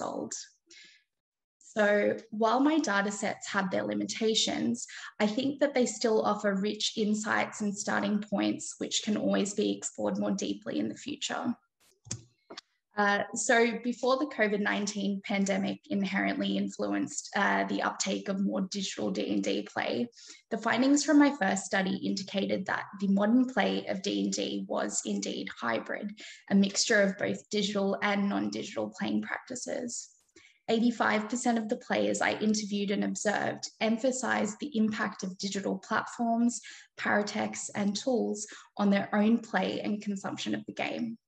old. So while my data sets have their limitations, I think that they still offer rich insights and starting points which can always be explored more deeply in the future. Uh, so before the COVID-19 pandemic inherently influenced uh, the uptake of more digital D&D play, the findings from my first study indicated that the modern play of D&D was indeed hybrid, a mixture of both digital and non-digital playing practices. 85% of the players I interviewed and observed emphasized the impact of digital platforms, paratexts, and tools on their own play and consumption of the game.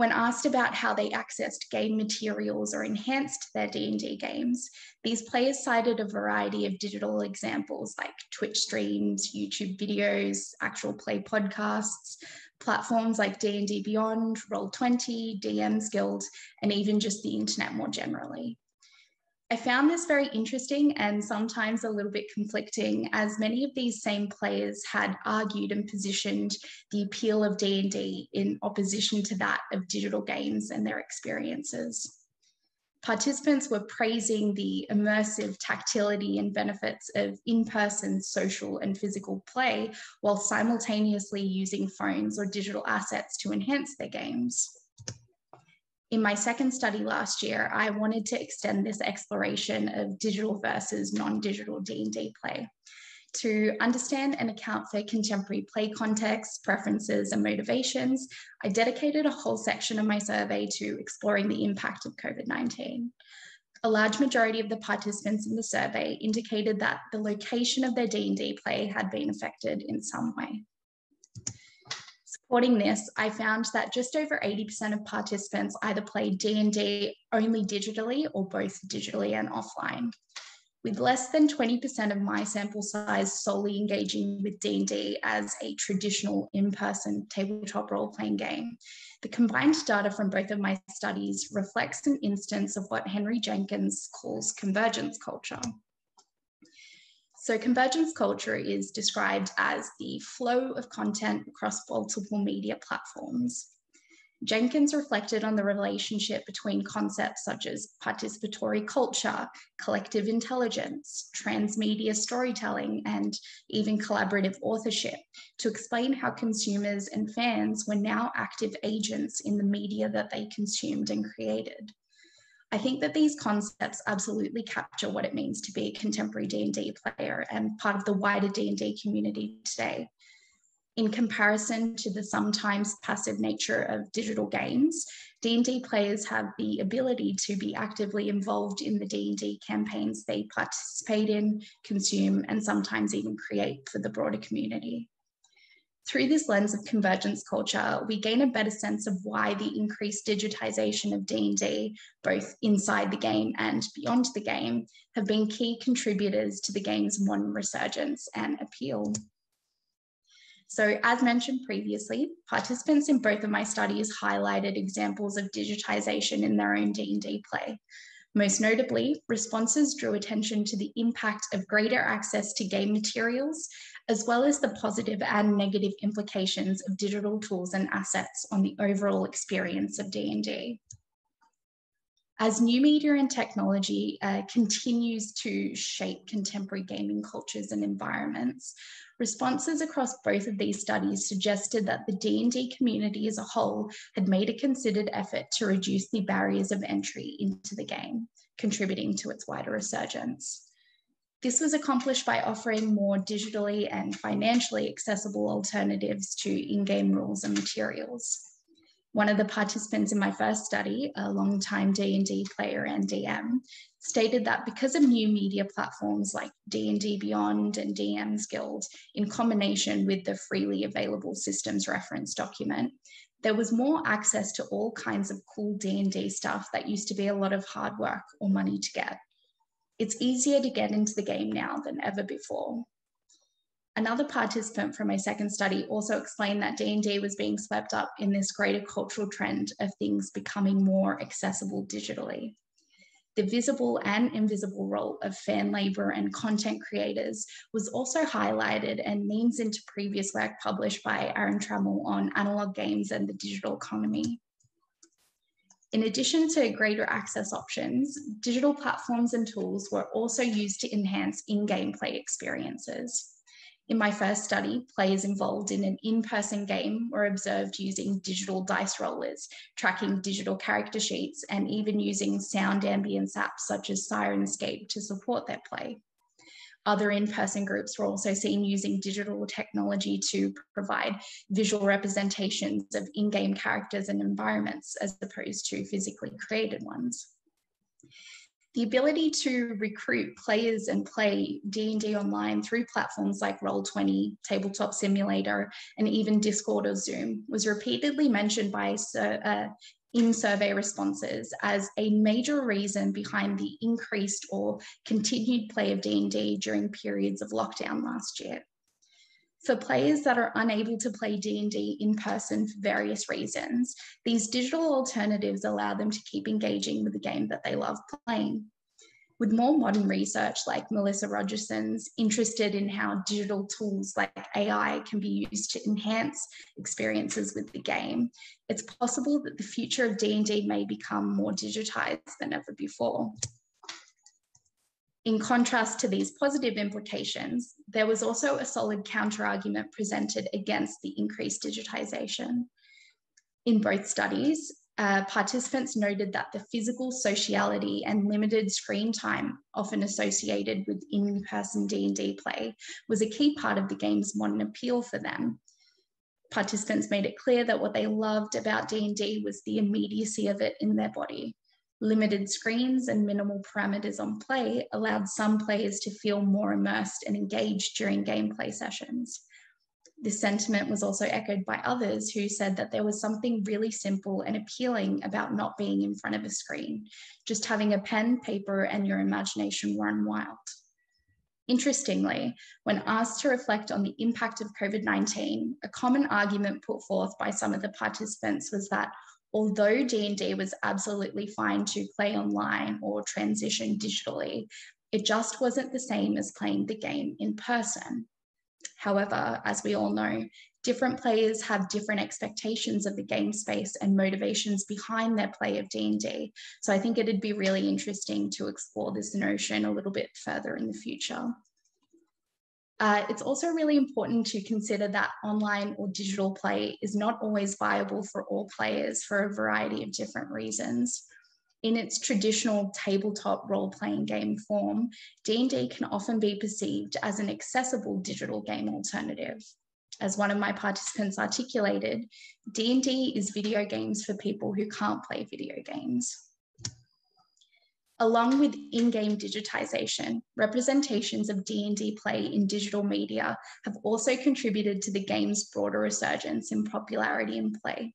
When asked about how they accessed game materials or enhanced their D&D games, these players cited a variety of digital examples like Twitch streams, YouTube videos, actual play podcasts, platforms like D&D Beyond, Roll20, DM's Guild, and even just the internet more generally. I found this very interesting and sometimes a little bit conflicting as many of these same players had argued and positioned the appeal of D&D in opposition to that of digital games and their experiences. Participants were praising the immersive tactility and benefits of in-person social and physical play while simultaneously using phones or digital assets to enhance their games in my second study last year, I wanted to extend this exploration of digital versus non-digital D&D play to understand and account for contemporary play contexts, preferences, and motivations, I dedicated a whole section of my survey to exploring the impact of COVID-19. A large majority of the participants in the survey indicated that the location of their D&D play had been affected in some way. Supporting this, I found that just over 80% of participants either played D&D only digitally or both digitally and offline. With less than 20% of my sample size solely engaging with D&D as a traditional in-person tabletop role-playing game, the combined data from both of my studies reflects an instance of what Henry Jenkins calls convergence culture. So convergence culture is described as the flow of content across multiple media platforms. Jenkins reflected on the relationship between concepts such as participatory culture, collective intelligence, transmedia storytelling, and even collaborative authorship to explain how consumers and fans were now active agents in the media that they consumed and created. I think that these concepts absolutely capture what it means to be a contemporary D&D player and part of the wider D&D community today. In comparison to the sometimes passive nature of digital games, D&D players have the ability to be actively involved in the D&D campaigns they participate in, consume, and sometimes even create for the broader community. Through this lens of convergence culture, we gain a better sense of why the increased digitization of D&D, both inside the game and beyond the game, have been key contributors to the game's modern resurgence and appeal. So as mentioned previously, participants in both of my studies highlighted examples of digitization in their own D&D play. Most notably, responses drew attention to the impact of greater access to game materials as well as the positive and negative implications of digital tools and assets on the overall experience of D&D. As new media and technology uh, continues to shape contemporary gaming cultures and environments, responses across both of these studies suggested that the D&D community as a whole had made a considered effort to reduce the barriers of entry into the game, contributing to its wider resurgence. This was accomplished by offering more digitally and financially accessible alternatives to in-game rules and materials. One of the participants in my first study, a long-time D&D player and DM, stated that because of new media platforms like D&D Beyond and DM's Guild, in combination with the freely available systems reference document, there was more access to all kinds of cool D&D stuff that used to be a lot of hard work or money to get. It's easier to get into the game now than ever before. Another participant from my second study also explained that D&D was being swept up in this greater cultural trend of things becoming more accessible digitally. The visible and invisible role of fan labor and content creators was also highlighted and leans into previous work published by Aaron Trammell on analog games and the digital economy. In addition to greater access options, digital platforms and tools were also used to enhance in-game play experiences. In my first study, players involved in an in-person game were observed using digital dice rollers, tracking digital character sheets, and even using sound ambience apps such as Syrinscape to support their play. Other in-person groups were also seen using digital technology to provide visual representations of in-game characters and environments as opposed to physically created ones. The ability to recruit players and play D&D online through platforms like Roll20, Tabletop Simulator, and even Discord or Zoom was repeatedly mentioned by uh, in survey responses as a major reason behind the increased or continued play of D&D during periods of lockdown last year. For players that are unable to play D&D in person for various reasons, these digital alternatives allow them to keep engaging with the game that they love playing. With more modern research like Melissa Rogerson's interested in how digital tools like AI can be used to enhance experiences with the game, it's possible that the future of D&D may become more digitized than ever before. In contrast to these positive implications, there was also a solid counterargument presented against the increased digitization. In both studies, uh, participants noted that the physical sociality and limited screen time often associated with in-person D&D play was a key part of the game's modern appeal for them. Participants made it clear that what they loved about D&D was the immediacy of it in their body, Limited screens and minimal parameters on play allowed some players to feel more immersed and engaged during gameplay sessions. This sentiment was also echoed by others who said that there was something really simple and appealing about not being in front of a screen, just having a pen, paper, and your imagination run wild. Interestingly, when asked to reflect on the impact of COVID 19, a common argument put forth by some of the participants was that although D&D was absolutely fine to play online or transition digitally, it just wasn't the same as playing the game in person. However, as we all know, different players have different expectations of the game space and motivations behind their play of D&D. So I think it'd be really interesting to explore this notion a little bit further in the future. Uh, it's also really important to consider that online or digital play is not always viable for all players for a variety of different reasons. In its traditional tabletop role-playing game form, D&D can often be perceived as an accessible digital game alternative. As one of my participants articulated, D&D is video games for people who can't play video games. Along with in-game digitization, representations of D&D play in digital media have also contributed to the game's broader resurgence in popularity and play.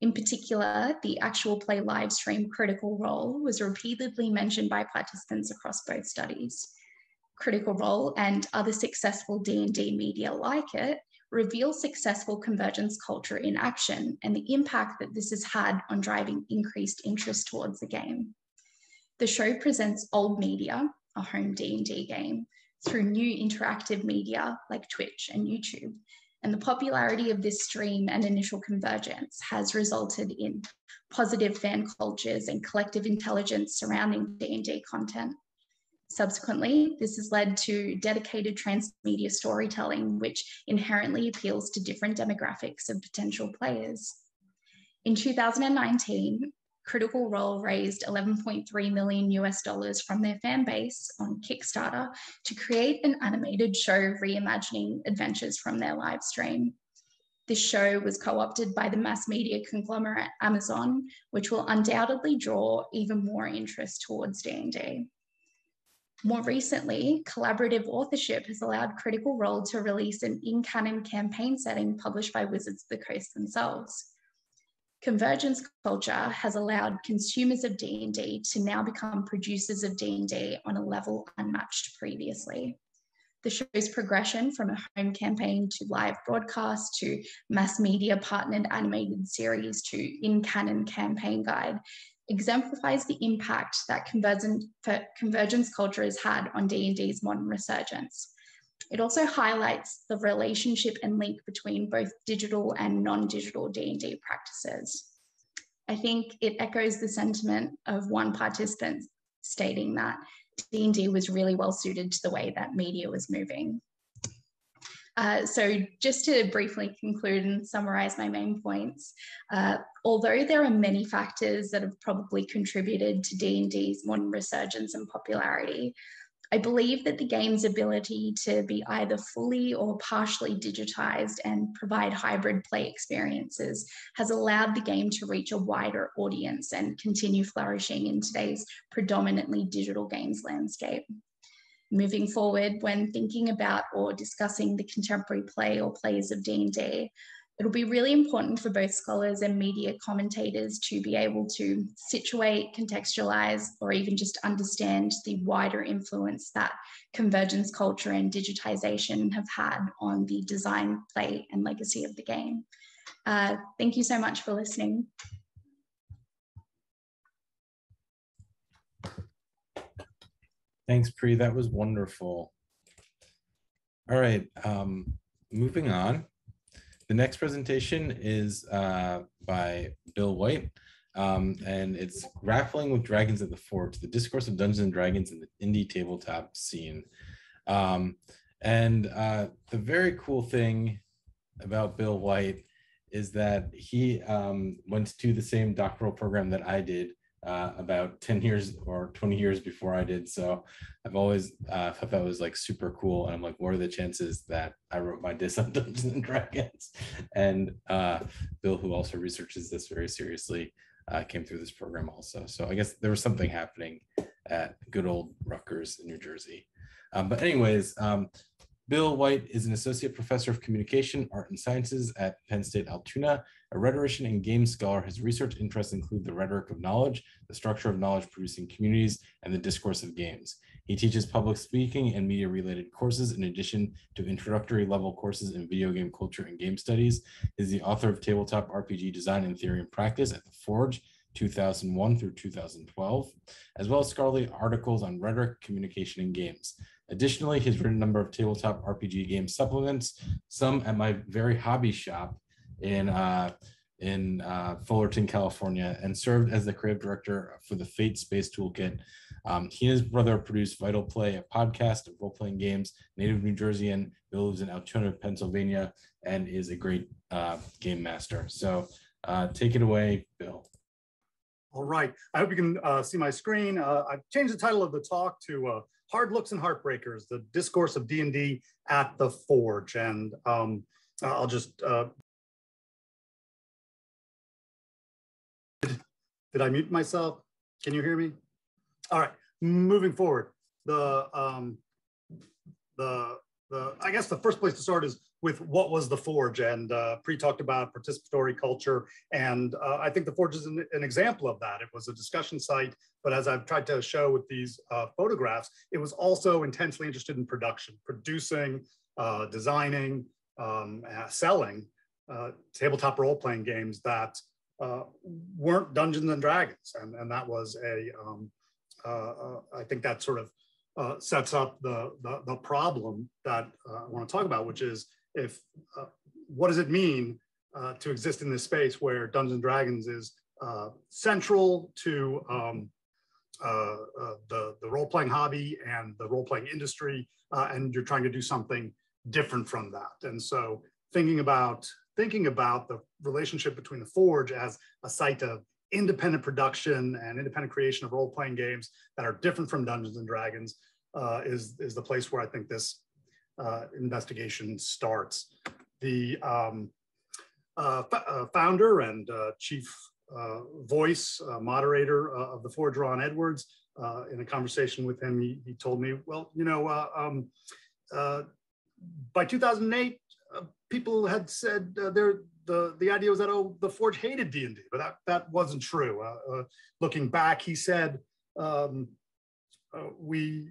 In particular, the actual play live stream Critical Role was repeatedly mentioned by participants across both studies. Critical Role and other successful D&D media like it reveal successful convergence culture in action and the impact that this has had on driving increased interest towards the game. The show presents old media, a home D&D game, through new interactive media like Twitch and YouTube. And the popularity of this stream and initial convergence has resulted in positive fan cultures and collective intelligence surrounding D&D content. Subsequently, this has led to dedicated transmedia storytelling, which inherently appeals to different demographics of potential players. In 2019, Critical Role raised 11.3 million US dollars from their fan base on Kickstarter to create an animated show reimagining adventures from their live stream. This show was co-opted by the mass media conglomerate Amazon, which will undoubtedly draw even more interest towards D&D. More recently, collaborative authorship has allowed Critical Role to release an in-canon campaign setting published by Wizards of the Coast themselves. Convergence culture has allowed consumers of D&D to now become producers of D&D on a level unmatched previously. The show's progression from a home campaign to live broadcast to mass media partnered animated series to in-canon campaign guide exemplifies the impact that convergence culture has had on D&D's modern resurgence. It also highlights the relationship and link between both digital and non-digital D&D practices. I think it echoes the sentiment of one participant stating that D&D was really well suited to the way that media was moving. Uh, so just to briefly conclude and summarize my main points, uh, although there are many factors that have probably contributed to D&D's modern resurgence and popularity, I believe that the game's ability to be either fully or partially digitized and provide hybrid play experiences has allowed the game to reach a wider audience and continue flourishing in today's predominantly digital games landscape. Moving forward, when thinking about or discussing the contemporary play or plays of D&D, it'll be really important for both scholars and media commentators to be able to situate, contextualize, or even just understand the wider influence that convergence culture and digitization have had on the design, play, and legacy of the game. Uh, thank you so much for listening. Thanks, Pri. That was wonderful. All right, um, moving on. The next presentation is uh, by Bill White, um, and it's Grappling with Dragons at the Forge, the discourse of Dungeons and Dragons in the indie tabletop scene. Um, and uh, the very cool thing about Bill White is that he um, went to the same doctoral program that I did uh, about 10 years or 20 years before I did. So I've always uh, thought that was like super cool. And I'm like, what are the chances that I wrote my diss on Dungeons and Dragons? And uh, Bill, who also researches this very seriously, uh, came through this program also. So I guess there was something happening at good old Rutgers in New Jersey. Um, but anyways, um, Bill White is an associate professor of communication, art, and sciences at Penn State Altoona, a rhetorician and game scholar. His research interests include the rhetoric of knowledge, the structure of knowledge producing communities, and the discourse of games. He teaches public speaking and media related courses in addition to introductory level courses in video game culture and game studies. He is the author of Tabletop RPG Design and Theory and Practice at The Forge, 2001 through 2012, as well as scholarly articles on rhetoric, communication, and games. Additionally, he's written a number of tabletop RPG game supplements, some at my very hobby shop in uh, in uh, Fullerton, California, and served as the creative director for the Fate Space Toolkit. Um, he and his brother produced Vital Play, a podcast of role playing games. Native New Jerseyan, lives in Altoona, Pennsylvania, and is a great uh, game master. So uh, take it away, Bill. All right. I hope you can uh, see my screen. Uh, I've changed the title of the talk to uh, Hard Looks and Heartbreakers, the discourse of D&D at the Forge. And um, I'll just, did I mute myself? Can you hear me? All right, moving forward. The, um, the, the, I guess the first place to start is with what was the Forge, and uh, Pri talked about participatory culture, and uh, I think the Forge is an, an, example of that. It was a discussion site, but as I've tried to show with these uh, photographs, it was also intensely interested in production, producing, uh, designing, um, uh, selling uh, tabletop role-playing games that weren't Dungeons and Dragons, and, and that was a. Um, I think that sort of uh, sets up the, the, the problem that uh, I want to talk about, which is if uh, what does it mean uh, to exist in this space where Dungeons and Dragons is uh, central to um, uh, uh, the, the role-playing hobby and the role-playing industry, uh, and you're trying to do something different from that. And so thinking about thinking about the relationship between the Forge as a site of independent production and independent creation of role-playing games that are different from Dungeons and Dragons is, is the place where I think this uh, investigation starts. The um, uh, uh, founder and uh, chief uh, voice uh, moderator of the Forge Ron Edwards, in a conversation with him, he, he told me, well, you know, um, by 2008, people had said there the the idea was that oh the Forge hated D and D, but that that wasn't true. looking back, he said um, we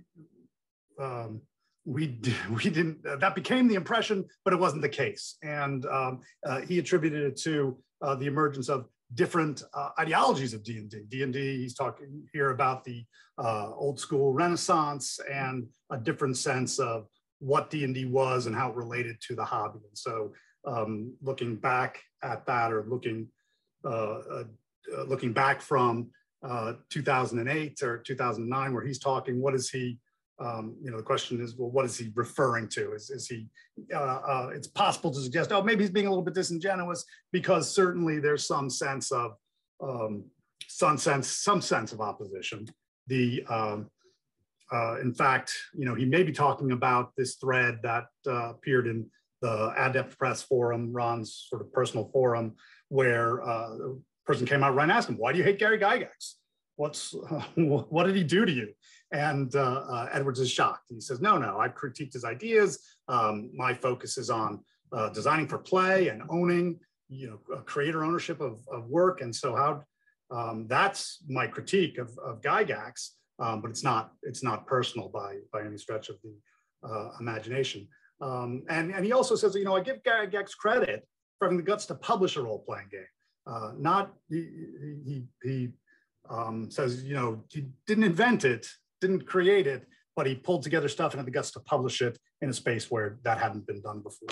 um, we we didn't uh, that became the impression, but it wasn't the case, and um, uh, he attributed it to uh, the emergence of different uh, ideologies of D&D. D&D, he's talking here about the uh, old school Renaissance and a different sense of what D&D was and how it related to the hobby. And so, um, looking back at that, or looking uh, uh, looking back from uh, 2008 or 2009, where he's talking, what is he, um, you know, the question is, well, what is he referring to? Is, is he, uh, uh, it's possible to suggest, oh, maybe he's being a little bit disingenuous because certainly there's some sense of, um, some sense, some sense of opposition. The, um, uh, in fact, you know, he may be talking about this thread that uh, appeared in the Adept Press forum, Ron's sort of personal forum, where uh, a person came out and asked him, "Why do you hate Gary Gygax? What's what did he do to you?" And uh, uh, Edwards is shocked. He says, "No, no, I've critiqued his ideas. Um, my focus is on uh, designing for play and owning, you know, creator ownership of, of work. And so how um, that's my critique of, of Gygax." Um, but it's not it's not personal by by any stretch of the uh, imagination. Um, and, and he also says, you know, I give Gary Gygax credit for having the guts to publish a role playing game. Uh, not, he, he, he um, says, you know, he didn't invent it, didn't create it, but he pulled together stuff and had the guts to publish it in a space where that hadn't been done before.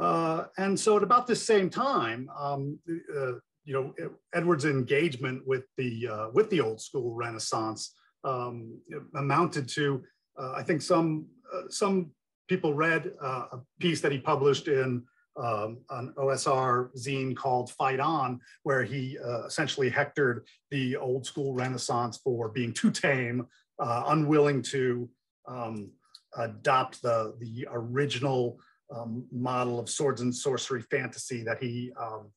Uh, and so at about the same time, um, uh, you know, Edward's engagement with the uh, with the old school Renaissance um, amounted to, uh, I think, some uh, some people read uh, a piece that he published in um, an OSR zine called Fight On, where he uh, essentially hectored the old school Renaissance for being too tame, unwilling to um, adopt the, the original um, model of swords and sorcery fantasy that he um,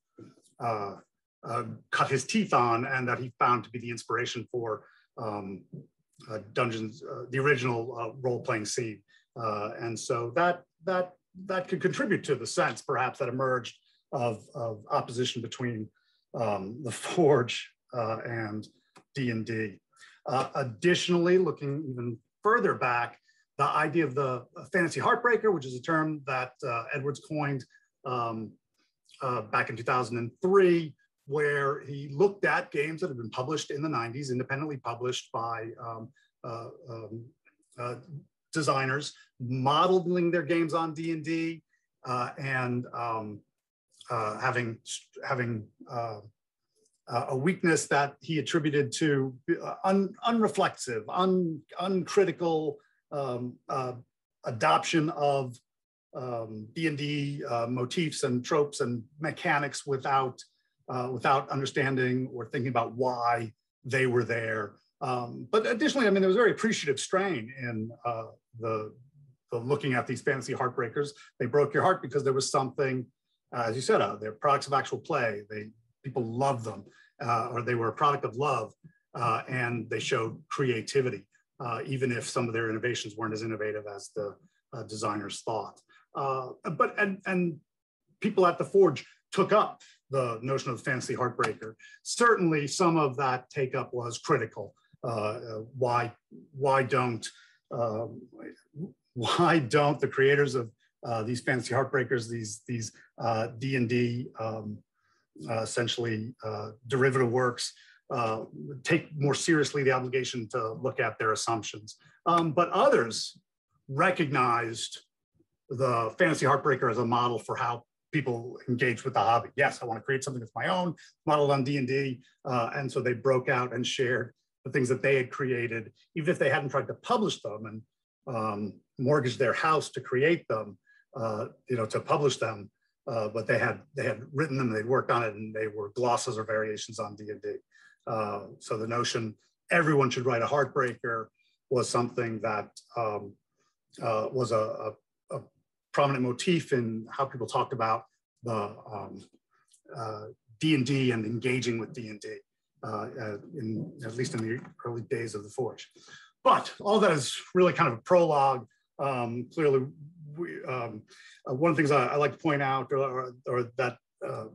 uh, uh, cut his teeth on and that he found to be the inspiration for um, uh, Dungeons, the original role-playing scene. Uh, and so that, that, that could contribute to the sense perhaps that emerged of, of opposition between um, the Forge uh, and D&D. Uh, additionally, looking even further back, the idea of the fantasy heartbreaker, which is a term that uh, Edwards coined um, uh, back in 2003, where he looked at games that had been published in the 90s, independently published by um, uh, um, uh, designers modeling their games on D&D uh, and um, uh, having, having uh, a weakness that he attributed to uh, un, unreflexive, un, uncritical um, uh, adoption of um, D&D uh, motifs and tropes and mechanics without, without understanding or thinking about why they were there. Um, but additionally, I mean, there was very appreciative strain in uh, the, the, looking at these fantasy heartbreakers. They broke your heart because there was something, uh, as you said, uh, they're products of actual play. They people loved them, uh, or they were a product of love, uh, and they showed creativity, uh, even if some of their innovations weren't as innovative as the designers thought. but and and people at the Forge took up the notion of fantasy heartbreaker. Certainly, some of that take up was critical. Uh, why why don't um, why don't the creators of uh, these fantasy heartbreakers, these these uh, D and D um, essentially derivative works, uh, take more seriously the obligation to look at their assumptions. Um, but others recognized the fantasy heartbreaker as a model for how people engage with the hobby. Yes, I want to create something that's my own, modeled on D&D. Uh, and so they broke out and shared the things that they had created, even if they hadn't tried to publish them and um, mortgage their house to create them, uh, you know, to publish them. Uh, but they had they had written them, they'd worked on it, and they were glosses or variations on D and D. Uh, so the notion everyone should write a heartbreaker was something that um, uh, was a, a, prominent motif in how people talked about the um, uh, and engaging with D and D uh, in at least in the early days of the Forge. But all that is really kind of a prologue. Um, clearly, we, um, uh, one of the things I, I, like to point out, or, or that uh,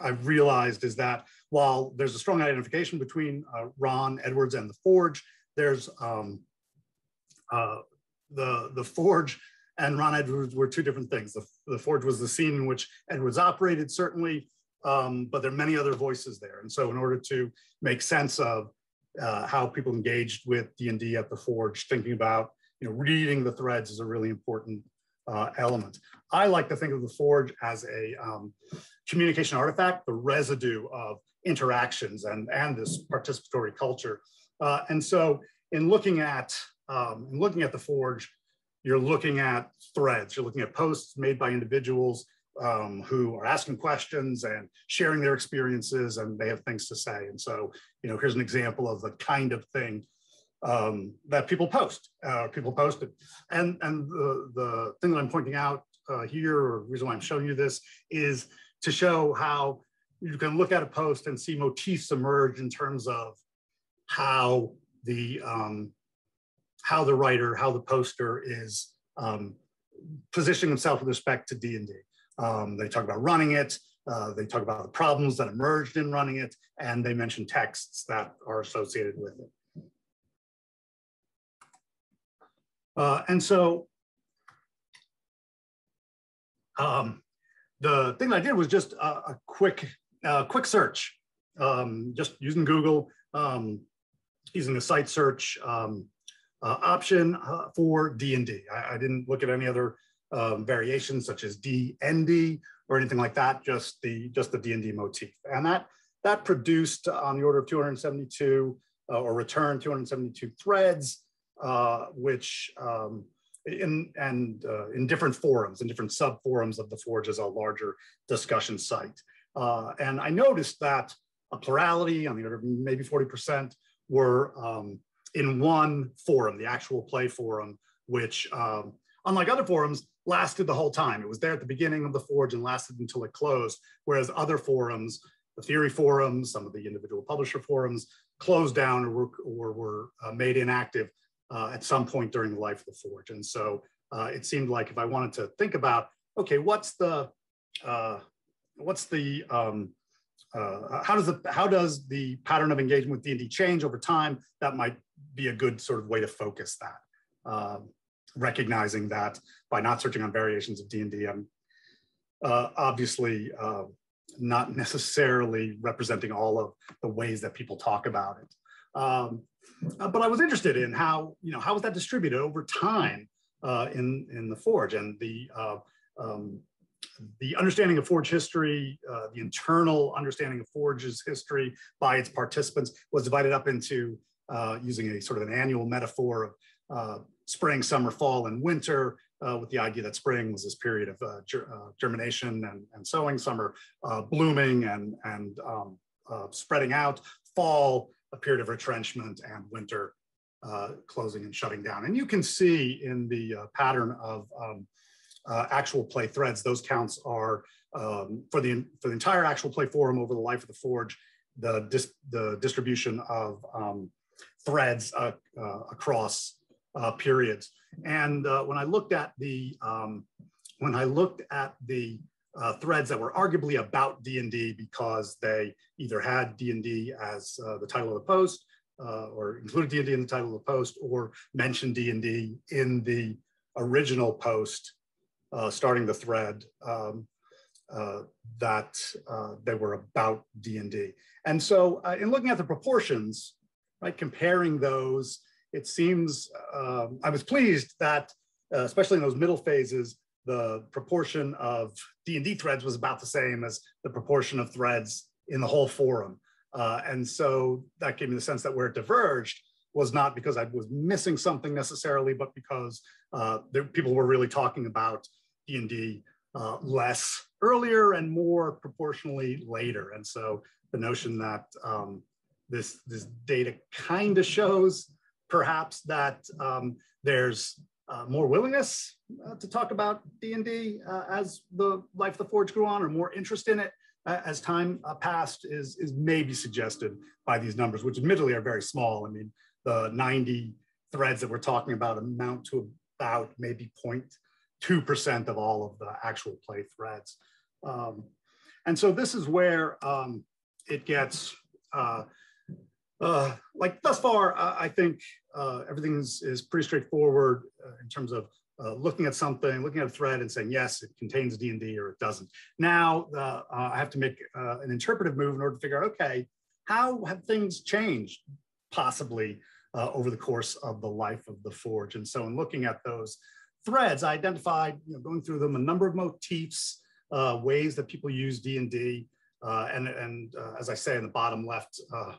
I've realized, is that while there's a strong identification between uh, Ron Edwards and the Forge, there's um, uh, the the Forge and Ron Edwards were two different things. The, the Forge was the scene in which Edwards operated, certainly, um, but there are many other voices there. And so in order to make sense of uh, how people engaged with D&D at the Forge, thinking about, you know, reading the threads is a really important uh, element. I like to think of the Forge as a um, communication artifact, the residue of interactions and, and this participatory culture. Uh, and so in looking at um, in looking at the Forge, you're looking at threads, you're looking at posts made by individuals um, who are asking questions and sharing their experiences and they have things to say. And so, you know, here's an example of the kind of thing um, that people post, uh, people posted. And, and the, the thing that I'm pointing out uh, here, or reason why I'm showing you this, is to show how you can look at a post and see motifs emerge in terms of how the um, how the writer, how the poster is um, positioning himself with respect to D&D. Um, they talk about running it, uh, they talk about the problems that emerged in running it, and they mention texts that are associated with it. Uh, and so um, the thing that I did was just a, a quick, uh, quick search, um, just using Google, um, using a site search um, uh, option uh, for D&D. I, I, didn't look at any other um, variations such as DND or anything like that, just the just the D&D motif. And that, that produced on the order of 272 uh, or returned 272 threads uh, which um, in and uh, in different forums, in different sub forums of the Forge as a larger discussion site. Uh, and I noticed that a plurality, on the order of maybe 40%, were um, in one forum, the actual play forum, which, um, unlike other forums, lasted the whole time. It was there at the beginning of the Forge and lasted until it closed, whereas other forums, the theory forums, some of the individual publisher forums, closed down or were, or were uh, made inactive uh, at some point during the life of the forge. And so uh, it seemed like if I wanted to think about, okay, what's the, uh, what's the, um, uh, how does the, how does the pattern of engagement with D&D change over time? That might be a good sort of way to focus that. Um, recognizing that by not searching on variations of D&D, I'm uh, obviously uh, not necessarily representing all of the ways that people talk about it. Um, uh, but I was interested in how, you know, how was that distributed over time uh, in, in the Forge and the, uh, um, the understanding of Forge history, uh, the internal understanding of Forge's history by its participants was divided up into uh, using a sort of an annual metaphor of uh, spring, summer, fall, and winter, with the idea that spring was this period of ger germination and, and sowing, summer blooming and, and um, spreading out, fall a period of retrenchment and winter uh, closing and shutting down. And you can see in the uh, pattern of um, uh, actual play threads, those counts are um, for, the, for the entire actual play forum over the life of the Forge, the, dis the distribution of um, threads uh, uh, across uh, periods. And when I looked at the, um, when I looked at the uh, threads that were arguably about D&D because they either had D&D as uh, the title of the post uh, or included D&D in the title of the post or mentioned D&D in the original post uh, starting the thread um, uh, that uh, they were about D&D. And so in looking at the proportions, right, comparing those, it seems, um, I was pleased that, especially in those middle phases, the proportion of D&D threads was about the same as the proportion of threads in the whole forum. Uh, and so that gave me the sense that where it diverged was not because I was missing something necessarily, but because uh, there, people were really talking about D&D uh, less earlier and more proportionally later. And so the notion that um, this, this data kind of shows perhaps that um, there's uh, more willingness uh, to talk about D&D uh, as the Life of the Forge grew on or more interest in it uh, as time uh, passed is, is maybe suggested by these numbers, which admittedly are very small. I mean, the 90 threads that we're talking about amount to about maybe 0.2% of all of the actual play threads. Um, and so this is where um, it gets uh, uh, like thus far, uh, I think uh, everything is, is pretty straightforward uh, in terms of uh, looking at something, looking at a thread and saying, yes, it contains D&D or it doesn't. Now uh, I have to make an interpretive move in order to figure out, okay, how have things changed possibly over the course of the life of the Forge? And so in looking at those threads, I identified, you know, going through them, a number of motifs, ways that people use D&D, Uh, and and uh, as I say in the bottom left uh,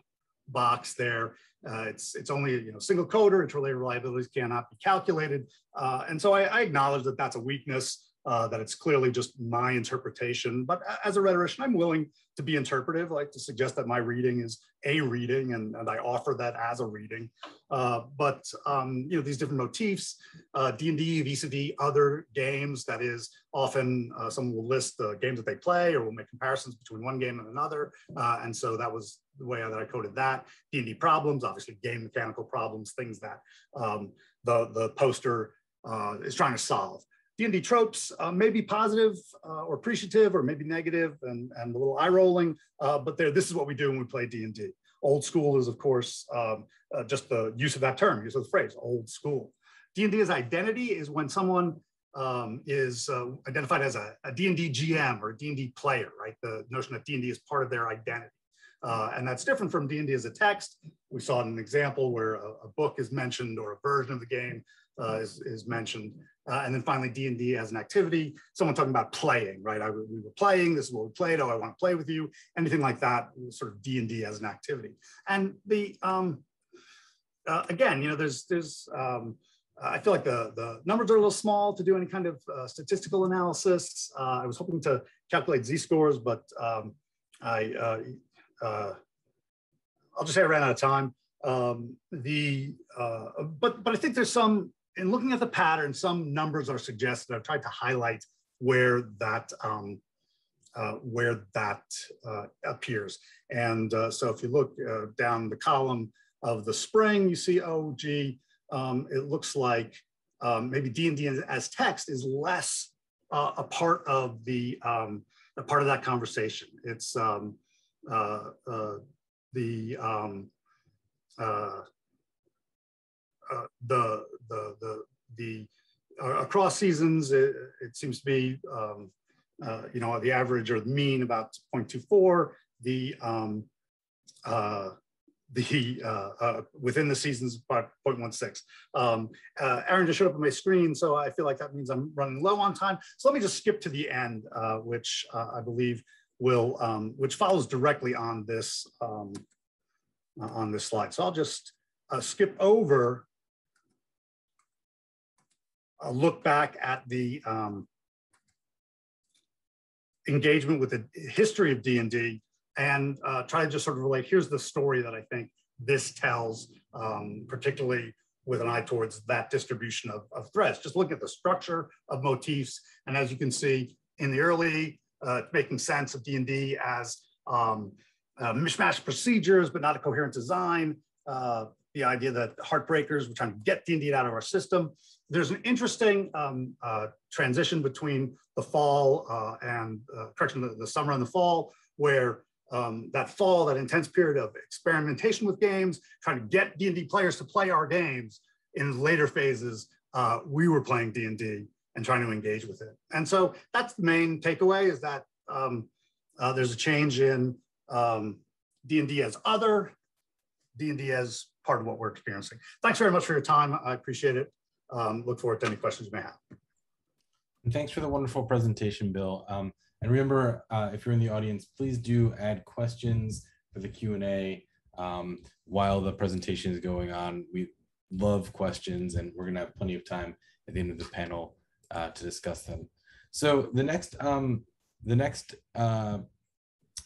box there, uh, it's it's only you know single coder. Inter-rater reliabilities cannot be calculated, uh, and so I, I, acknowledge that that's a weakness. Uh, that it's clearly just my interpretation. But as a rhetorician, I'm willing to be interpretive, like to suggest that my reading is a reading, and, and I offer that as a reading. Uh, but um, you know these different motifs, uh, D&D vis-a-vis other games. That is often uh, someone will list the games that they play, or will make comparisons between one game and another. Uh, and so that was the way that I coded that. D&D problems, obviously game mechanical problems, things that um, the the poster uh, is trying to solve. D&D tropes uh, may be positive uh, or appreciative or maybe negative and, and a little eye rolling, uh, but this is what we do when we play D&D. Old school is, of course, um, uh, just the use of that term, use of the phrase, old school. D&D as identity is when someone um, is uh, identified as a, a D&D GM or a D&D player, right? The notion that D&D is part of their identity. Uh, and that's different from D&D as a text. We saw an example where a, a book is mentioned or a version of the game uh, is, is mentioned. Uh, and then finally D&D as an activity, someone talking about playing, right? I, we were playing, this is what we played, oh, I wanna play with you, anything like that, sort of D&D as an activity. And the, um, uh, again, you know, there's, there's, um, I feel like the, the numbers are a little small to do any kind of uh, statistical analysis. Uh, I was hoping to calculate z-scores, but um, I, uh, uh, I'll just say I ran out of time. Um, the, but, but I think there's some in looking at the pattern, some numbers are suggested. I've tried to highlight where that um, uh, where that uh, appears. And uh, so if you look uh, down the column of the spring, you see, oh, gee, um, it looks like um, maybe D&D as text is less uh, a part of the um, a part of that conversation. It's um, uh, the um, the the the the uh, across seasons, it, it, seems to be um, uh, you know the average or the mean about 0.24. The um, uh, the uh, uh, within the seasons about 0.16. Um, Aaron just showed up on my screen, so I feel like that means I'm running low on time. So let me just skip to the end, which I believe will um, which follows directly on this um, on this slide. So I'll just skip over a look back at the um, engagement with the history of D&D and uh, try to just sort of relate, here's the story that I think this tells, um, particularly with an eye towards that distribution of, of. Just look at the structure of motifs. And as you can see in the early, uh, making sense of D&D as um, uh, mishmash procedures, but not a coherent design. Uh, the idea that heartbreakers, we're trying to get D&D out of our system. There's an interesting um, uh, transition between the fall uh, and, uh, correction, the, the, summer and the fall, where um, that fall, that intense period of experimentation with games, trying to get D&D players to play our games. In later phases, uh, we were playing D&D and trying to engage with it. And so that's the main takeaway is that um, uh, there's a change in D&D um, as other, D&D as part of what we're experiencing. Thanks very much for your time. I appreciate it. Um, look forward to any questions you may have. And thanks for the wonderful presentation, Bill. Um, and remember, uh, if you're in the audience, please do add questions for the Q&A um, while the presentation is going on. We love questions and we're gonna have plenty of time at the end of the panel uh, to discuss them. So the next, um, the next uh,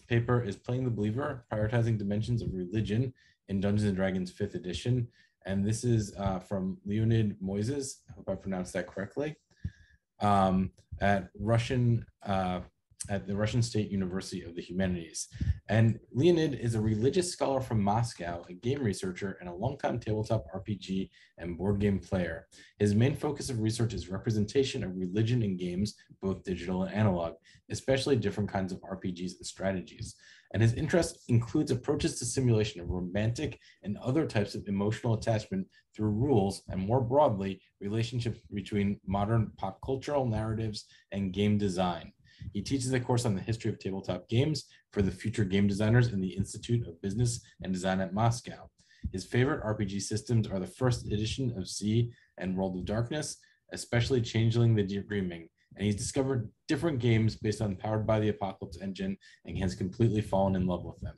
paper is Playing the Believer, Prioritizing Dimensions of Religion in Dungeons and Dragons 5th edition. And this is uh, from Leonid Moyzhes, I hope I pronounced that correctly, um, at Russian uh, at the Russian State University of the Humanities. And Leonid is a religious scholar from Moscow, a game researcher, and a longtime tabletop RPG and board game player. His main focus of research is representation of religion in games, both digital and analog, especially different kinds of RPGs and strategies and his interest includes approaches to simulation of romantic and other types of emotional attachment through rules, and more broadly, relationships between modern pop cultural narratives and game design. He teaches a course on the history of tabletop games for the future game designers in the Institute of Business and Design at Moscow. His favorite RPG systems are the first edition of Sea and World of Darkness, especially Changeling the Dreaming, and he's discovered different games based on Powered by the Apocalypse engine, and has completely fallen in love with them.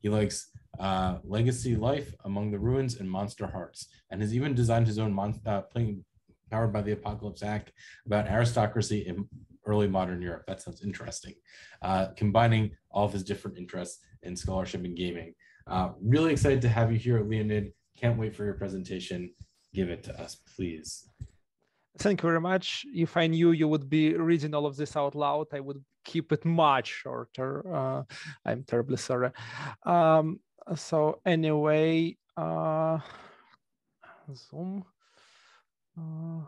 He likes uh, Legacy Life, Among the Ruins, and Monsterhearts, and has even designed his own mon- uh, playing Powered by the Apocalypse Act about aristocracy in early modern Europe. That sounds interesting. Uh, combining all of his different interests in scholarship and gaming. Uh, really excited to have you here, Leonid. Can't wait for your presentation. Give it to us, please. Thank you very much. If I knew you would be reading all of this out loud, I would keep it much shorter. Uh, I'm terribly sorry. Um, so anyway, uh, Zoom. Uh,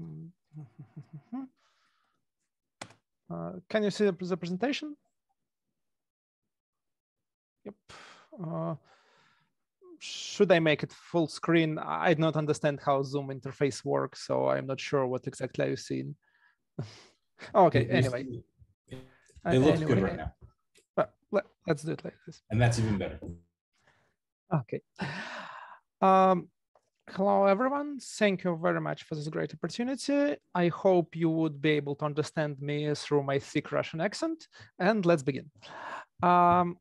uh, can you see the, the presentation? Yep. Uh, should I make it full screen? I do not understand how Zoom interface works, so I'm not sure what exactly I've seen. okay, anyway. It looks anyway, good right now. But let, us do it like this. And that's even better. Okay. Um, hello, everyone. Thank you very much for this great opportunity. I hope you would be able to understand me through my thick Russian accent. And let's begin. Um,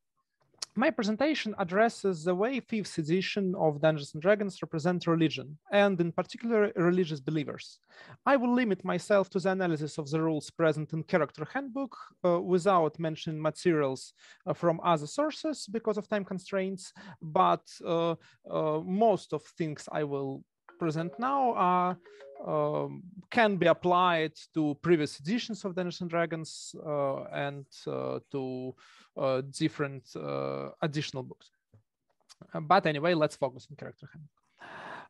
my presentation addresses the way fifth edition of Dungeons and Dragons represent religion, and in particular religious believers. I will limit myself to the analysis of the rules present in character handbook uh, without mentioning materials uh, from other sources because of time constraints, but uh, uh most of things I will present now are um, can be applied to previous editions of Dungeons and Dragons uh, and uh, to uh, different uh, additional books. Uh, but anyway, let's focus on character handbook.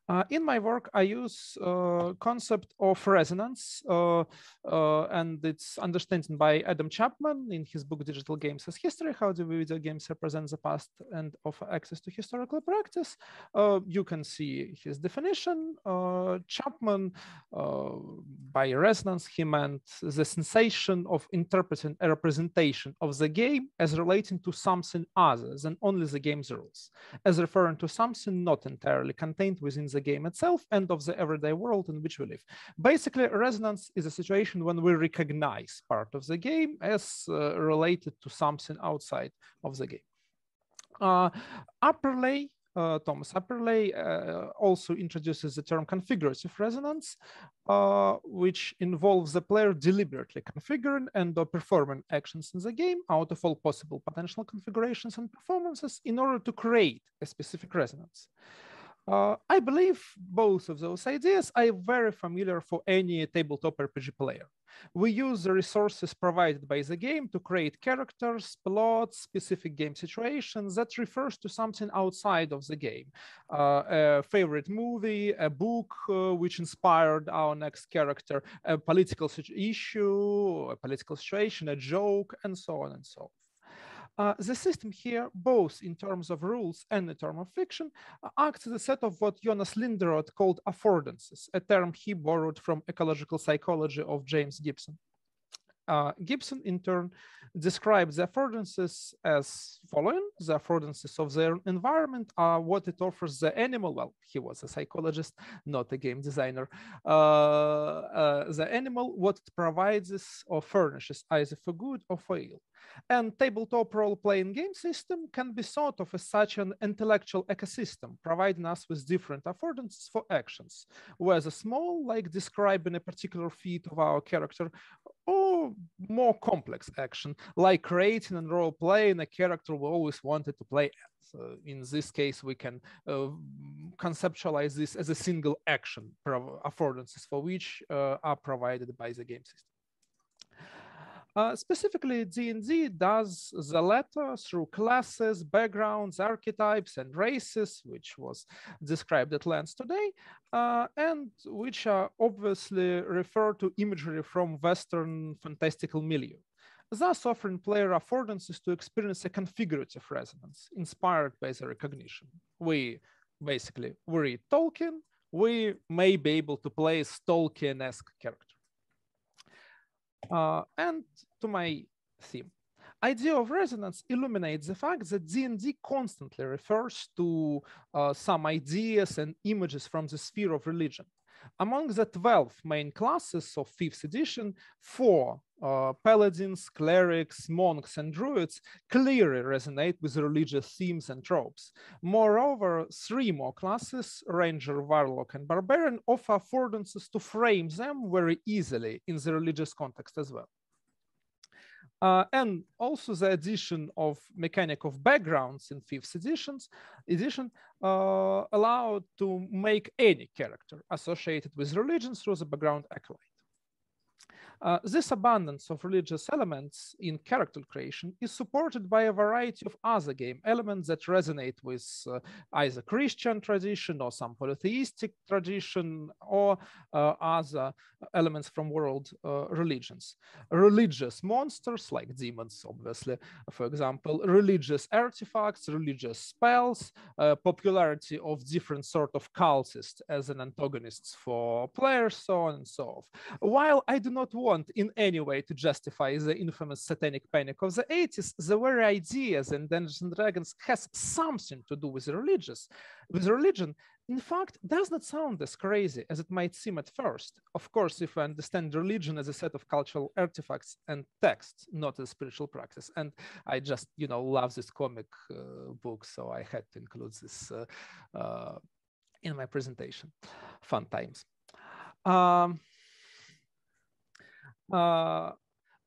Uh, in my work, I use uh, concept of resonance, uh, uh, and it's understanding by Adam Chapman in his book Digital Games as History, How Do Video Games Represent the Past and Offer Access to Historical Practice. Uh, you can see his definition. Uh, Chapman, by resonance, he meant the sensation of interpreting a representation of the game as relating to something other than only the game's rules, as referring to something not entirely contained within the the game itself and of the everyday world in which we live. Basically, resonance is a situation when we recognize part of the game as uh, related to something outside of the game. Uh, Apperley uh, Thomas Apperley uh, also introduces the term configurative resonance, uh, which involves the player deliberately configuring and or performing actions in the game out of all possible potential configurations and performances in order to create a specific resonance. Uh, I believe both of those ideas are very familiar for any tabletop RPG player. We use the resources provided by the game to create characters, plots, specific game situations that refers to something outside of the game. Uh, a favorite movie, a book uh, which inspired our next character, a political issue, a political situation, a joke, and so on and so on. Uh, the system here, both in terms of rules and in terms of fiction, uh, acts as a set of what Jonas Linderoth called affordances, a term he borrowed from ecological psychology of James Gibson. Uh, Gibson, in turn, describes the affordances as following. The affordances of their environment are what it offers the animal. Well, he was a psychologist, not a game designer. Uh, uh, the animal, what it provides or furnishes, either for good or for ill. And tabletop role-playing game system can be thought of as such an intellectual ecosystem, providing us with different affordances for actions, whether small, like describing a particular feat of our character, or more complex action, like creating and role-playing a character we always wanted to play So in this case, we can uh, conceptualize this as a single action, affordances for which uh, are provided by the game system. Uh, specifically, D&D does the latter through classes, backgrounds, archetypes, and races, which was described at length today, uh, and which are obviously refer to imagery from Western fantastical milieu thus offering player affordances to experience a configurative resonance inspired by the recognition. We basically, we read Tolkien, we may be able to play a Tolkien-esque character. Uh, and to my theme. Idea of resonance illuminates the fact that D&D constantly refers to uh, some ideas and images from the sphere of religion. Among the 12 main classes of 5th edition, four uh, paladins, clerics, monks, and druids clearly resonate with religious themes and tropes. Moreover, three more classes, ranger, warlock, and barbarian, offer affordances to frame them very easily in the religious context as well. Uh, and also the addition of mechanic of backgrounds in fifth editions edition uh, allowed to make any character associated with religion through the background acolyte. Uh, this abundance of religious elements in character creation is supported by a variety of other game elements that resonate with uh, either Christian tradition or some polytheistic tradition or uh, other elements from world uh, religions. Religious monsters like demons, obviously, for example, religious artifacts, religious spells, uh, popularity of different sort of cultists as an antagonists for players, so on and so forth. While I do not want in any way to justify the infamous satanic panic of the 80s, the very ideas and Dungeons and Dragons has something to do with religious, with religion, in fact, does not sound as crazy as it might seem at first. Of course, if we understand religion as a set of cultural artifacts and texts, not a spiritual practice. And I just, you know, love this comic uh, book, so I had to include this uh, uh, in my presentation. Fun times. Um, uh,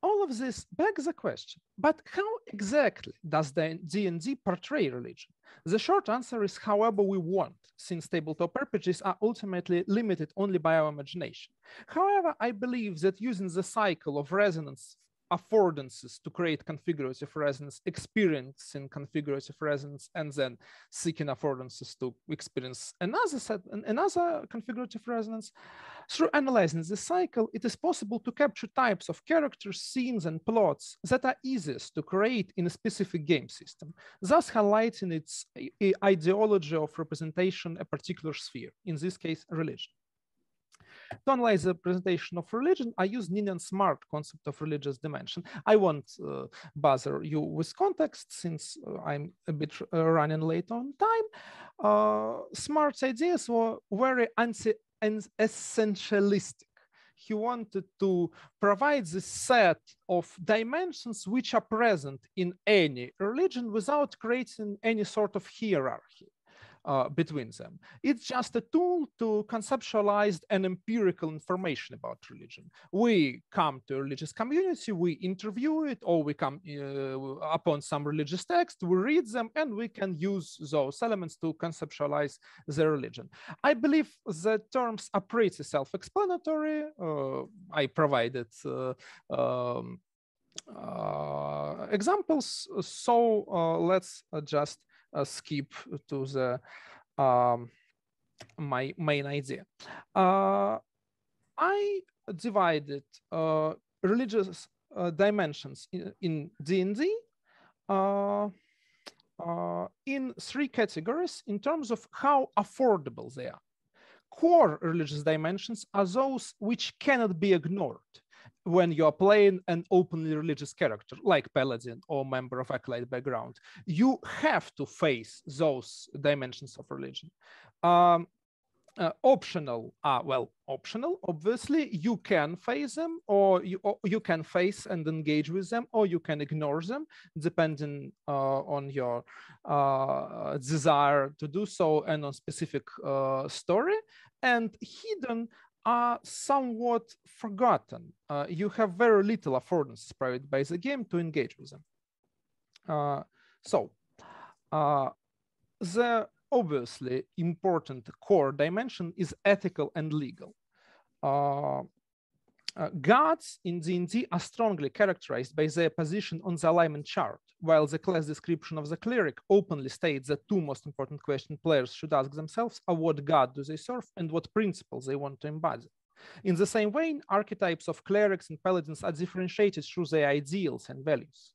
all of this begs the question, but how exactly does the D&D portray religion? The short answer is however we want, since tabletop RPGs are ultimately limited only by our imagination. However, I believe that using the cycle of resonance affordances to create configurative resonance, experiencing configurative resonance, and then seeking affordances to experience another set, another configurative resonance. Through analyzing the cycle, it is possible to capture types of characters, scenes, and plots that are easiest to create in a specific game system, thus highlighting its ideology of representation a particular sphere, in this case, religion. To analyze the presentation of religion, I use Ninian Smart concept of religious dimension. I won't uh, bother you with context since uh, I'm a bit uh, running late on time. Uh, Smart's ideas were very anti-essentialistic he wanted to provide the set of dimensions which are present in any religion without creating any sort of hierarchy uh, between them. It's just a tool to conceptualize an empirical information about religion. We come to a religious community, we interview it, or we come uh, upon some religious text, we read them, and we can use those elements to conceptualize the religion. I believe the terms are pretty self-explanatory. Uh, I provided uh, um, uh, examples. So uh, let's just skip to the um, my main idea. Uh, I divided uh, religious dimensions in D&D in three categories in terms of how affordable they are core religious dimensions are those which cannot be ignored when you're playing an openly religious character like paladin or member of acolyte background you have to face those dimensions of religion. Um, uh, optional are well optional obviously you can face them or you or you can face and engage with them or you can ignore them depending uh, on your uh, desire to do so and on specific uh, story. And hidden are somewhat forgotten. Uh, you have very little affordances provided by the game to engage with them. Uh, so uh, the obviously important core dimension is ethical and legal. Uh, gods in D&D are strongly characterized by their position on the alignment chart, while the class description of the cleric openly states that two most important questions players should ask themselves are what god do they serve and what principles they want to embody. In the same way, archetypes of clerics and paladins are differentiated through their ideals and values.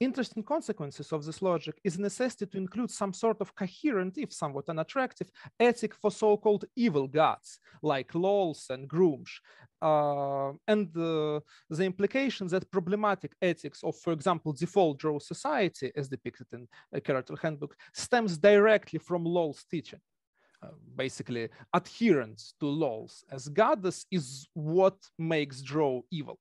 Interesting consequences of this logic is the necessity to include some sort of coherent, if somewhat unattractive, ethic for so-called evil gods, like Lolth and Gruumsh, uh, and uh, the implication that problematic ethics of, for example, default drow society, as depicted in a character handbook, stems directly from Lolth's teaching. Basically adherence to laws as goddess is what makes drow evil.